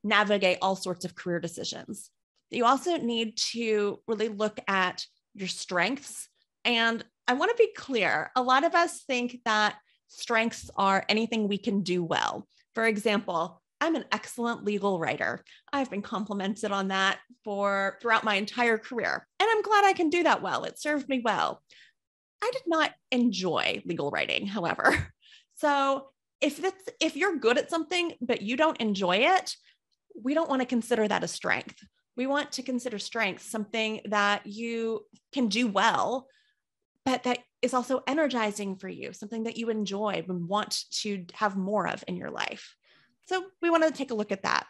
navigate all sorts of career decisions. You also need to really look at your strengths. And I want to be clear a lot of us think that strengths are anything we can do well. For example, I'm an excellent legal writer. I've been complimented on that for throughout my entire career, and I'm glad I can do that well. It served me well. I did not enjoy legal writing, however. So, if that's if you're good at something but you don't enjoy it, we don't want to consider that a strength. We want to consider strength something that you can do well, but that is also energizing for you, something that you enjoy and want to have more of in your life. So we want to take a look at that.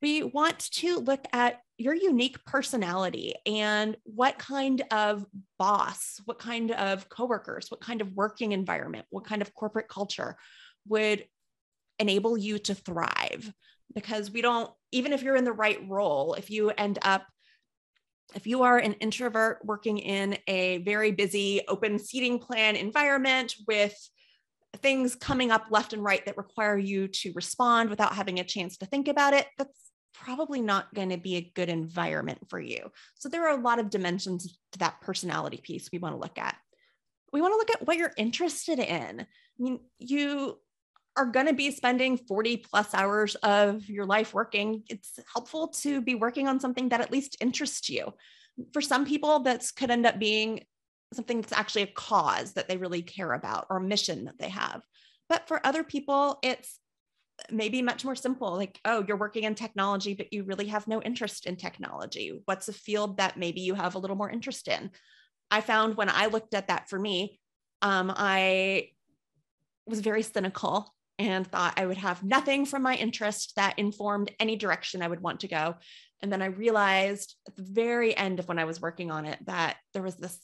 We want to look at your unique personality and what kind of boss, what kind of coworkers, what kind of working environment, what kind of corporate culture would enable you to thrive because we don't even if you're in the right role if you end up if you are an introvert working in a very busy open seating plan environment with things coming up left and right that require you to respond without having a chance to think about it that's probably not going to be a good environment for you. So there are a lot of dimensions to that personality piece we want to look at. We want to look at what you're interested in. I mean you are going to be spending 40 plus hours of your life working, it's helpful to be working on something that at least interests you. For some people, that's could end up being something that's actually a cause that they really care about or a mission that they have. But for other people, it's maybe much more simple like, oh, you're working in technology, but you really have no interest in technology. What's a field that maybe you have a little more interest in? I found when I looked at that for me, um, I was very cynical and thought I would have nothing from my interest that informed any direction I would want to go. And then I realized at the very end of when I was working on it that there was this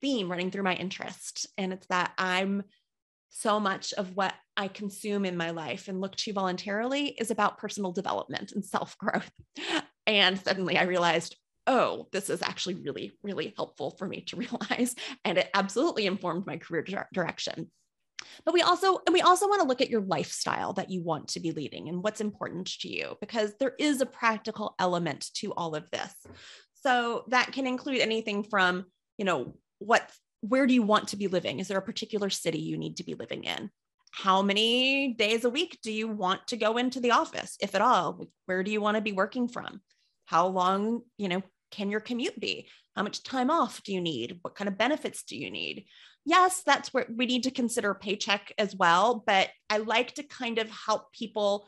theme running through my interest. And it's that I'm so much of what I consume in my life and look to voluntarily is about personal development and self growth. And suddenly I realized, oh, this is actually really, really helpful for me to realize. And it absolutely informed my career direction but we also and we also want to look at your lifestyle that you want to be leading and what's important to you because there is a practical element to all of this. So that can include anything from you know what where do you want to be living? Is there a particular city you need to be living in? How many days a week do you want to go into the office if at all? Where do you want to be working from? How long you know can your commute be? How much time off do you need? What kind of benefits do you need yes, that's where we need to consider paycheck as well. But I like to kind of help people.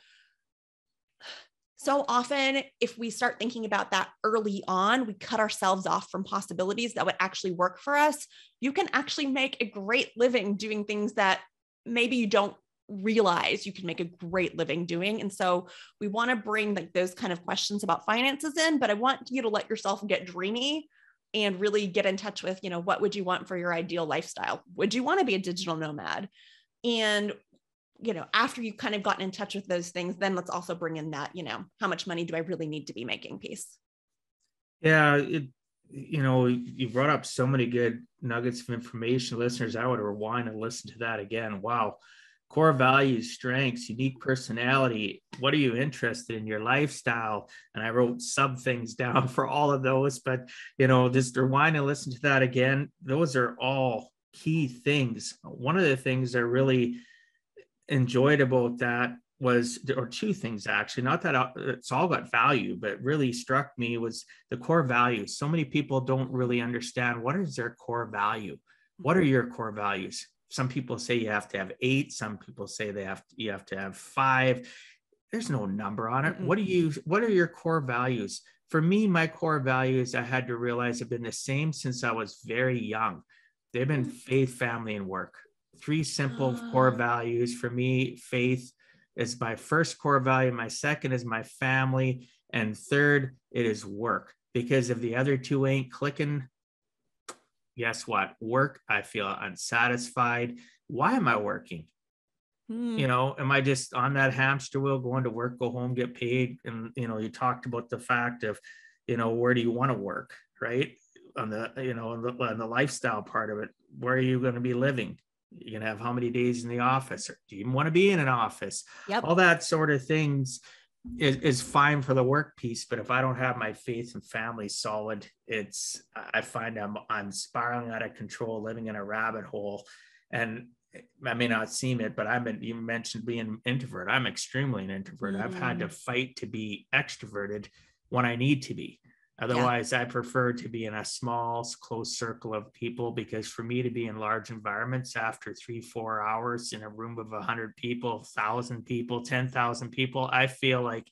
So often, if we start thinking about that early on, we cut ourselves off from possibilities that would actually work for us. You can actually make a great living doing things that maybe you don't realize you can make a great living doing. And so we want to bring like those kind of questions about finances in, but I want you to let yourself get dreamy and really get in touch with, you know, what would you want for your ideal lifestyle? Would you want to be a digital nomad? And you know, after you've kind of gotten in touch with those things, then let's also bring in that, you know, how much money do I really need to be making piece? Yeah, it, you know, you brought up so many good nuggets of information. Listeners, I would rewind and listen to that again. Wow. Core values, strengths, unique personality. What are you interested in? Your lifestyle. And I wrote sub things down for all of those, but you know, just rewind and listen to that again. Those are all key things. One of the things I really enjoyed about that was or two things actually not that uh, it's all got value but really struck me was the core values so many people don't really understand what is their core value what are mm-hmm. your core values some people say you have to have eight some people say they have to, you have to have five there's no number on it mm-hmm. what do you what are your core values for me my core values i had to realize have been the same since i was very young they've been mm. faith family and work three simple core ah. values for me faith is my first core value. My second is my family. And third, it is work. Because if the other two ain't clicking, guess what? Work, I feel unsatisfied. Why am I working? Hmm. You know, am I just on that hamster wheel going to work, go home, get paid? And, you know, you talked about the fact of, you know, where do you want to work, right? On the, you know, on the, on the lifestyle part of it, where are you going to be living? you're gonna have how many days in the office or do you want to be in an office yep. all that sort of things is, is fine for the work piece but if i don't have my faith and family solid it's i find i'm i'm spiraling out of control living in a rabbit hole and I may not seem it, but I've been, you mentioned being introvert. I'm extremely an introvert. Mm. I've had to mm. fight to be extroverted when I need to be. Otherwise, yeah. I prefer to be in a small, close circle of people because for me to be in large environments after three, four hours in a room of 100 people, 1,000 people, 10,000 people, I feel like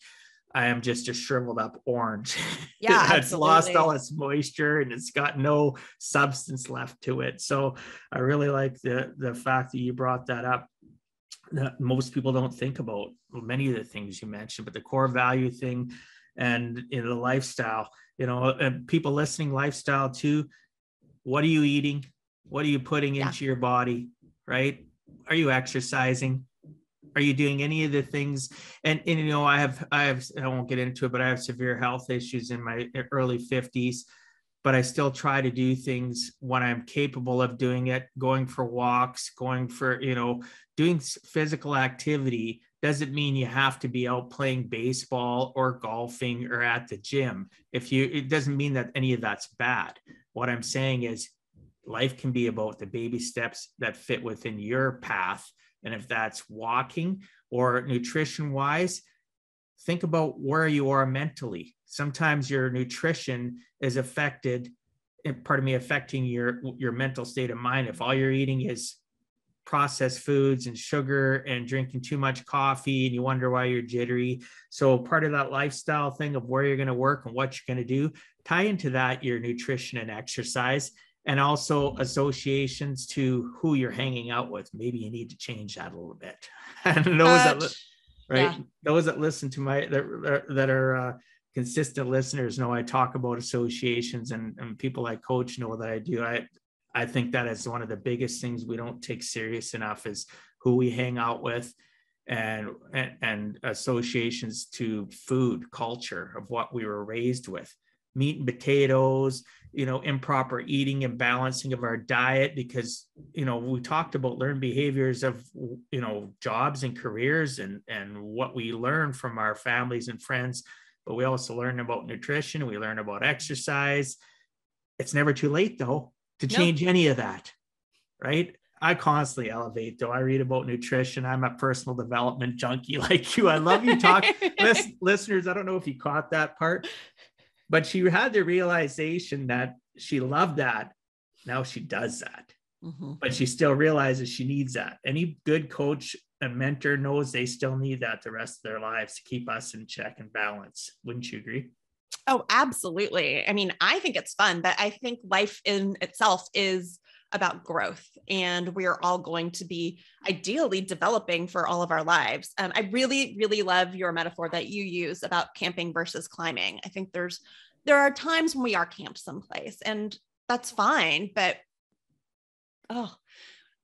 I am just a shriveled up orange. Yeah. it's lost all its moisture and it's got no substance left to it. So I really like the, the fact that you brought that up that most people don't think about many of the things you mentioned, but the core value thing and in the lifestyle you know and people listening lifestyle too. What are you eating? What are you putting yeah. into your body right? Are you exercising? Are you doing any of the things? And, and you know i have i have i won't get into it but i have severe health issues in my early 50s but i still try to do things when i'm capable of doing it going for walks going for you know doing physical activity doesn't mean you have to be out playing baseball or golfing or at the gym. If you, it doesn't mean that any of that's bad. What I'm saying is life can be about the baby steps that fit within your path. And if that's walking or nutrition wise, think about where you are mentally. Sometimes your nutrition is affected, eh, pardon me, affecting your your mental state of mind. If all you're eating is processed foods and sugar and drinking too much coffee and you wonder why you're jittery. So part of that lifestyle thing of where you're going to work and what you're going to do, tie into that your nutrition and exercise and also associations to who you're hanging out with. Maybe you need to change that a little bit. and those that right, yeah. those that listen to my that, that are uh, consistent listeners know I talk about associations and, and people I coach know that I do. I I think that is one of the biggest things we don't take serious enough is who we hang out with and, and, and associations to food culture of what we were raised with. Meat and potatoes you know improper eating and balancing of our diet because you know we talked about learned behaviors of you know jobs and careers and and what we learn from our families and friends but we also learn about nutrition we learn about exercise. It's never too late though to change nope. any of that, right? I constantly elevate though. I read about nutrition. I'm a personal development junkie like you. I love you talk Listen, listeners. I don't know if you caught that part, but she had the realization that she loved that. Now she does that, mm-hmm. but she still realizes she needs that. Any good coach and mentor knows they still need that the rest of their lives to keep us in check and balance. Wouldn't you agree? Oh, absolutely. I mean, I think it's fun, but I think life in itself is about growth and we're all going to be ideally developing for all of our lives. Um, I really, really love your metaphor that you use about camping versus climbing. I think there's there are times when we are camped someplace and that's fine, but oh,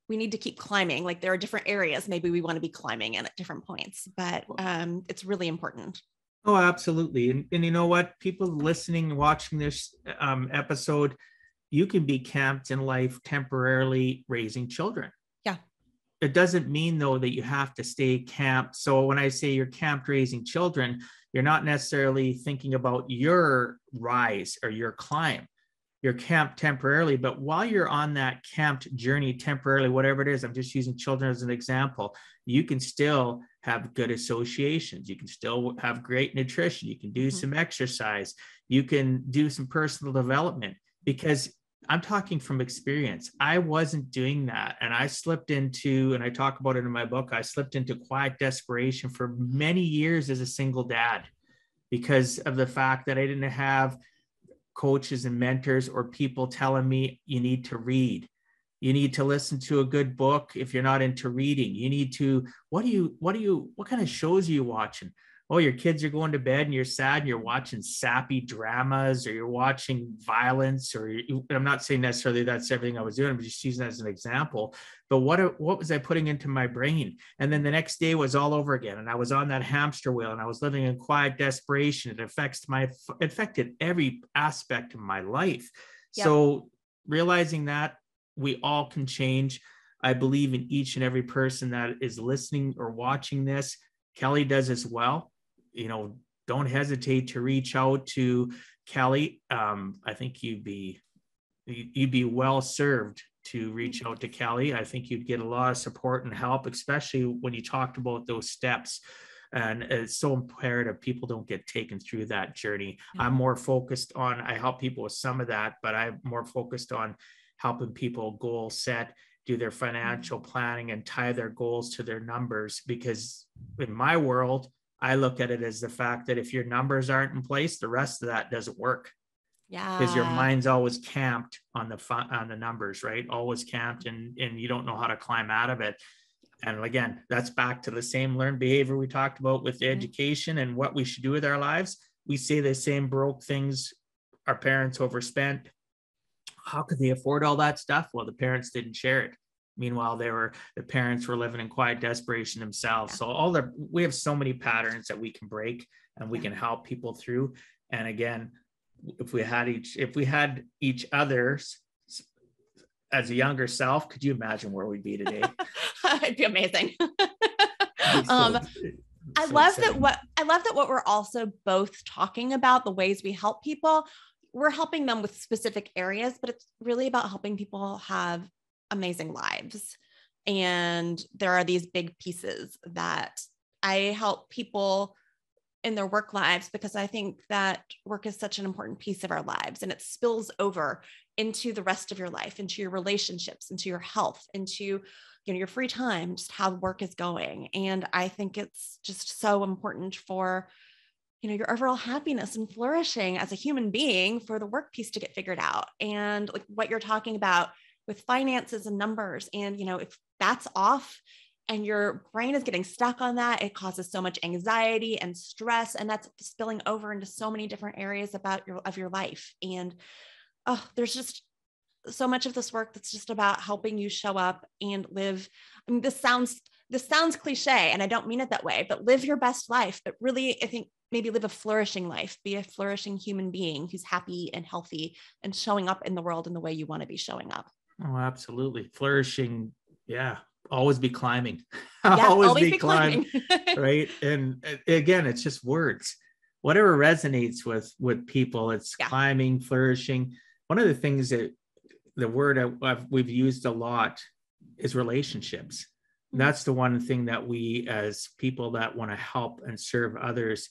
we need to keep climbing. Like there are different areas maybe we want to be climbing in at different points, but um, it's really important. Oh, absolutely. And, and you know what? People listening, watching this um, episode, you can be camped in life temporarily raising children. Yeah. It doesn't mean, though, that you have to stay camped. So when I say you're camped raising children, you're not necessarily thinking about your rise or your climb. You're camped temporarily, but while you're on that camped journey temporarily, whatever it is, I'm just using children as an example, you can still have good associations. You can still have great nutrition. You can do mm-hmm. some exercise. You can do some personal development because I'm talking from experience. I wasn't doing that. And I slipped into, and I talk about it in my book, I slipped into quiet desperation for many years as a single dad because of the fact that I didn't have coaches and mentors or people telling me you need to read you need to listen to a good book if you're not into reading. You need to what do you what do you what kind of shows are you watching? Oh your kids are going to bed and you're sad and you're watching sappy dramas or you're watching violence or i'm not saying necessarily that's everything i was doing i'm just using that as an example. But what what was i putting into my brain? And then the next day was all over again and i was on that hamster wheel and i was living in quiet desperation. It affects my affected every aspect of my life. Yep. so realizing that we all can change. I believe in each and every person that is listening or watching this. Kelley does as well. You know, don't hesitate to reach out to Kelley. Um, I think you'd be you'd be well served to reach out to Kelley. I think you'd get a lot of support and help, especially when you talked about those steps. And it's so imperative people don't get taken through that journey. I'm more focused on, I help people with some of that, but I'm more focused on helping people goal set, do their financial mm-hmm. planning, and tie their goals to their numbers. Because in my world, I look at it as the fact that if your numbers aren't in place, the rest of that doesn't work. Yeah. Because your mind's always camped on the fun, on the numbers, right? Always camped, and and you don't know how to climb out of it. And again, that's back to the same learned behavior we talked about with mm-hmm. education and what we should do with our lives. We say the same broke things our parents overspent, how could they afford all that stuff? Well, the parents didn't share it. Meanwhile, they were the parents were living in quiet desperation themselves. So all the we have so many patterns that we can break and we can help people through. And again, if we had each if we had each other's as a younger self, could you imagine where we'd be today? It'd be amazing. um, I so love that what I love that what we're also both talking about the ways we help people we're helping them with specific areas, but it's really about helping people have amazing lives. And there are these big pieces that I help people in their work lives because I think that work is such an important piece of our lives and it spills over into the rest of your life, into your relationships, into your health, into you know your free time, just how work is going. And I think it's just so important for you know your overall happiness and flourishing as a human being for the work piece to get figured out and like what you're talking about with finances and numbers and you know if that's off and your brain is getting stuck on that it causes so much anxiety and stress and that's spilling over into so many different areas about your of your life and oh there's just so much of this work that's just about helping you show up and live I mean, this sounds this sounds cliche and I don't mean it that way, but live your best life. But really, I think maybe live a flourishing life, be a flourishing human being who's happy and healthy and showing up in the world in the way you want to be showing up. Oh, absolutely. Flourishing. Yeah. Always be climbing. Yeah, always, always, be, be climbing. climbing. right. And again, it's just words. Whatever resonates with with people, it's yeah. climbing, flourishing. One of the things that the word I've, we've used a lot is relationships mm-hmm. that's the one thing that we as people that want to help and serve others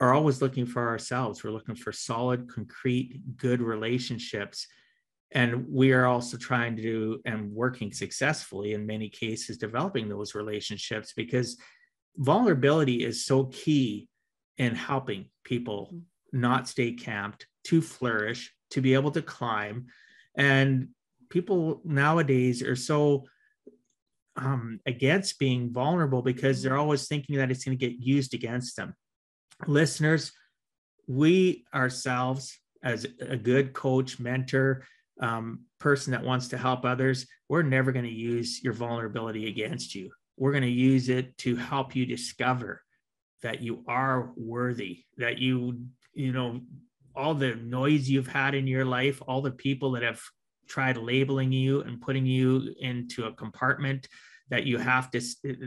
are always looking for ourselves we're looking for solid concrete good relationships and we are also trying to do and working successfully in many cases developing those relationships because vulnerability is so key in helping people mm-hmm. not stay camped to flourish to be able to climb and people nowadays are so um, against being vulnerable because they're always thinking that it's going to get used against them. Listeners, we ourselves, as a good coach, mentor, um, person that wants to help others, we're never going to use your vulnerability against you. We're going to use it to help you discover that you are worthy, that you, you know, all the noise you've had in your life, all the people that have tried labeling you and putting you into a compartment that you have to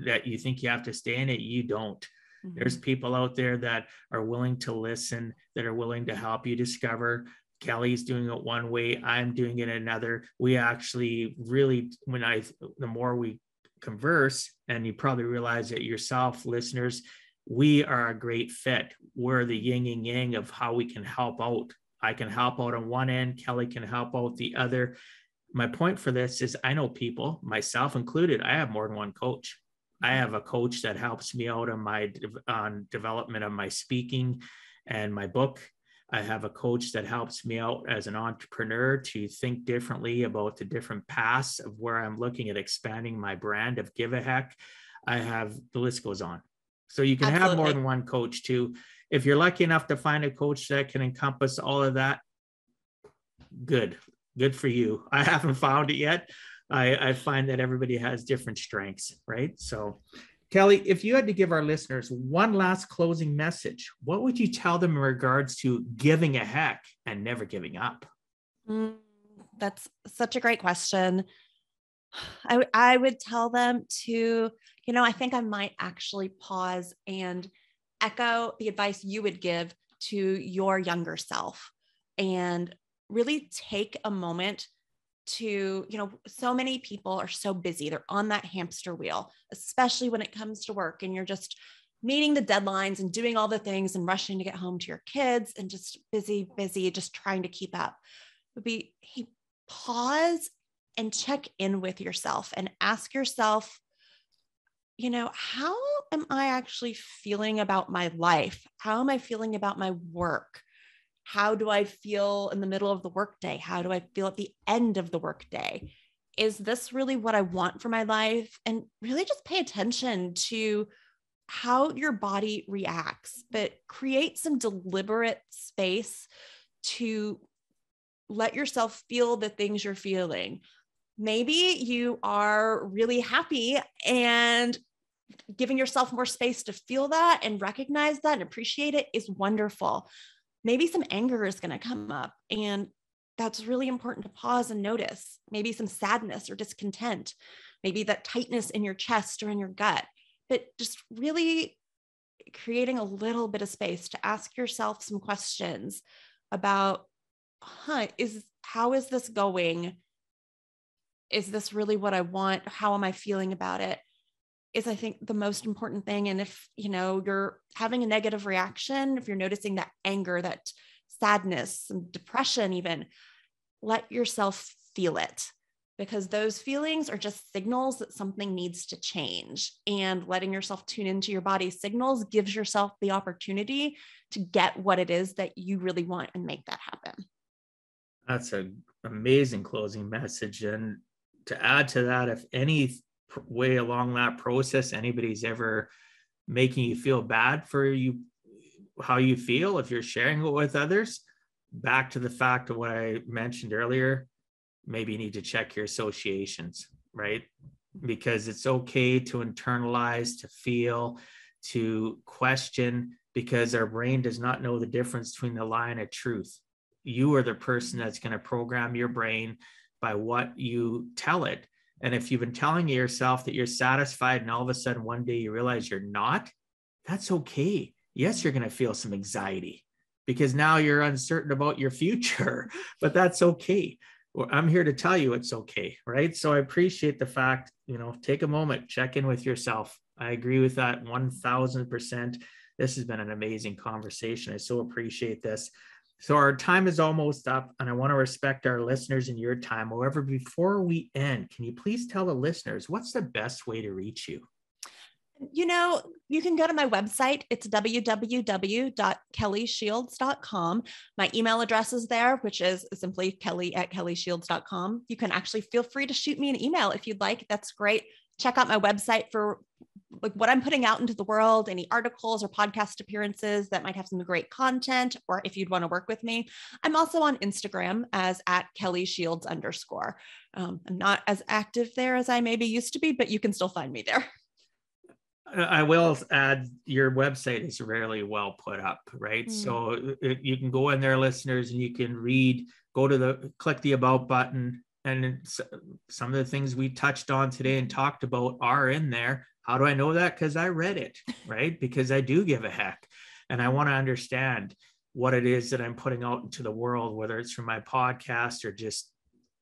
that you think you have to stay in it you don't mm-hmm. there's people out there that are willing to listen that are willing to help you discover kelley's doing it one way i'm doing it another we actually really when i the more we converse and you probably realize it yourself listeners we are a great fit we're the yin and yang of how we can help out I can help out on one end, Kelley can help out the other. My point for this is I know people, myself included, I have more than one coach. I have a coach that helps me out on my on development of my speaking and my book. I have a coach that helps me out as an entrepreneur to think differently about the different paths of where I'm looking at expanding my brand of Give a Heck. I have the list goes on. So you can Absolutely. have more than one coach too if you're lucky enough to find a coach that can encompass all of that, good, good for you. I haven't found it yet. I, I find that everybody has different strengths, right? So, Kelley, if you had to give our listeners one last closing message, what would you tell them in regards to giving a heck and never giving up? Mm, that's such a great question. I, I would tell them to, you know, I think I might actually pause and echo the advice you would give to your younger self and really take a moment to, you know, so many people are so busy. They're on that hamster wheel, especially when it comes to work and you're just meeting the deadlines and doing all the things and rushing to get home to your kids and just busy, busy, just trying to keep up. It would be hey, pause and check in with yourself and ask yourself you know, how am I actually feeling about my life? How am I feeling about my work? How do I feel in the middle of the workday? How do I feel at the end of the workday? Is this really what I want for my life? And really just pay attention to how your body reacts, but create some deliberate space to let yourself feel the things you're feeling. Maybe you are really happy and giving yourself more space to feel that and recognize that and appreciate it is wonderful. Maybe some anger is going to come up, and that's really important to pause and notice. Maybe some sadness or discontent, maybe that tightness in your chest or in your gut, but just really creating a little bit of space to ask yourself some questions about huh is how is this going? Is this really what i want? How am i feeling about it is I think the most important thing. And if, you know, you're having a negative reaction, if you're noticing that anger, that sadness, depression, even let yourself feel it because those feelings are just signals that something needs to change. And letting yourself tune into your body signals gives yourself the opportunity to get what it is that you really want and make that happen. That's an amazing closing message. And to add to that, if any way along that process? Anybody's ever making you feel bad for you how you feel if you're sharing it with others? Back to the fact of what i mentioned earlier maybe you need to check your associations right? Because it's okay to internalize to feel to question because our brain does not know the difference between the lie and truth. You are the person that's going to program your brain by what you tell it and if you've been telling yourself that you're satisfied and all of a sudden one day you realize you're not, that's okay. Yes, you're going to feel some anxiety because now you're uncertain about your future, but that's okay. I'm here to tell you it's okay, right? So I appreciate the fact, you know, take a moment, check in with yourself. I agree with that 1000%. This has been an amazing conversation. I so appreciate this. So our time is almost up, and I want to respect our listeners and your time. However, before we end, can you please tell the listeners what's the best way to reach you? You know, you can go to my website. It's www.kelleyshields.com. My email address is there, which is simply kelley at kelleyshields.com. You can actually feel free to shoot me an email if you'd like. That's great. Check out my website for like what I'm putting out into the world, any articles or podcast appearances that might have some great content, or if you'd want to work with me. I'm also on Instagram as at Kelley Shields underscore. Um, I'm not as active there as I maybe used to be, but you can still find me there. I will add your website is rarely well put up, right? Mm. So it, you can go in there, listeners, and you can read, go to the click the about button, and some of the things we touched on today and talked about are in there. How do I know that? Because I read it, right? because I do give a heck, and I want to understand what it is that I'm putting out into the world, whether it's from my podcast or just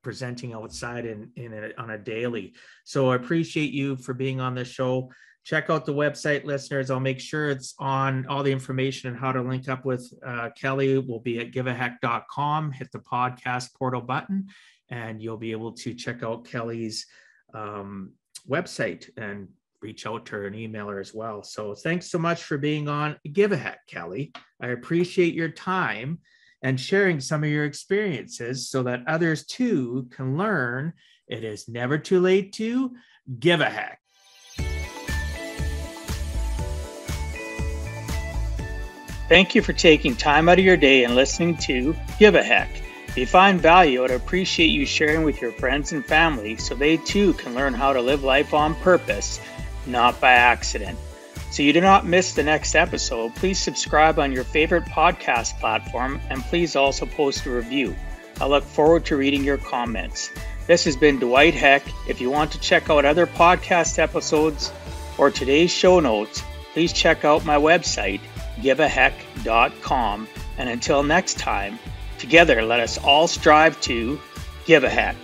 presenting outside in, in a, on a daily. So I appreciate you for being on the show check out the website listeners i'll make sure it's on all the information and how to link up with uh, kelley will be at giveaheck.com hit the podcast portal button and you'll be able to check out kelley's um, website and reach out to her and email her as well. So thanks so much for being on give a heck kelley. I appreciate your time and sharing some of your experiences so that others too can learn. It is never too late to give a heck. Thank you for taking time out of your day and listening to Give a Heck. If you find value, I'd appreciate you sharing with your friends and family so they too can learn how to live life on purpose, not by accident. So you do not miss the next episode, please subscribe on your favorite podcast platform and please also post a review. I look forward to reading your comments. This has been Dwight Heck. If you want to check out other podcast episodes or today's show notes, please check out my website giveaheck.com. And until next time, together let us all strive to give a heck.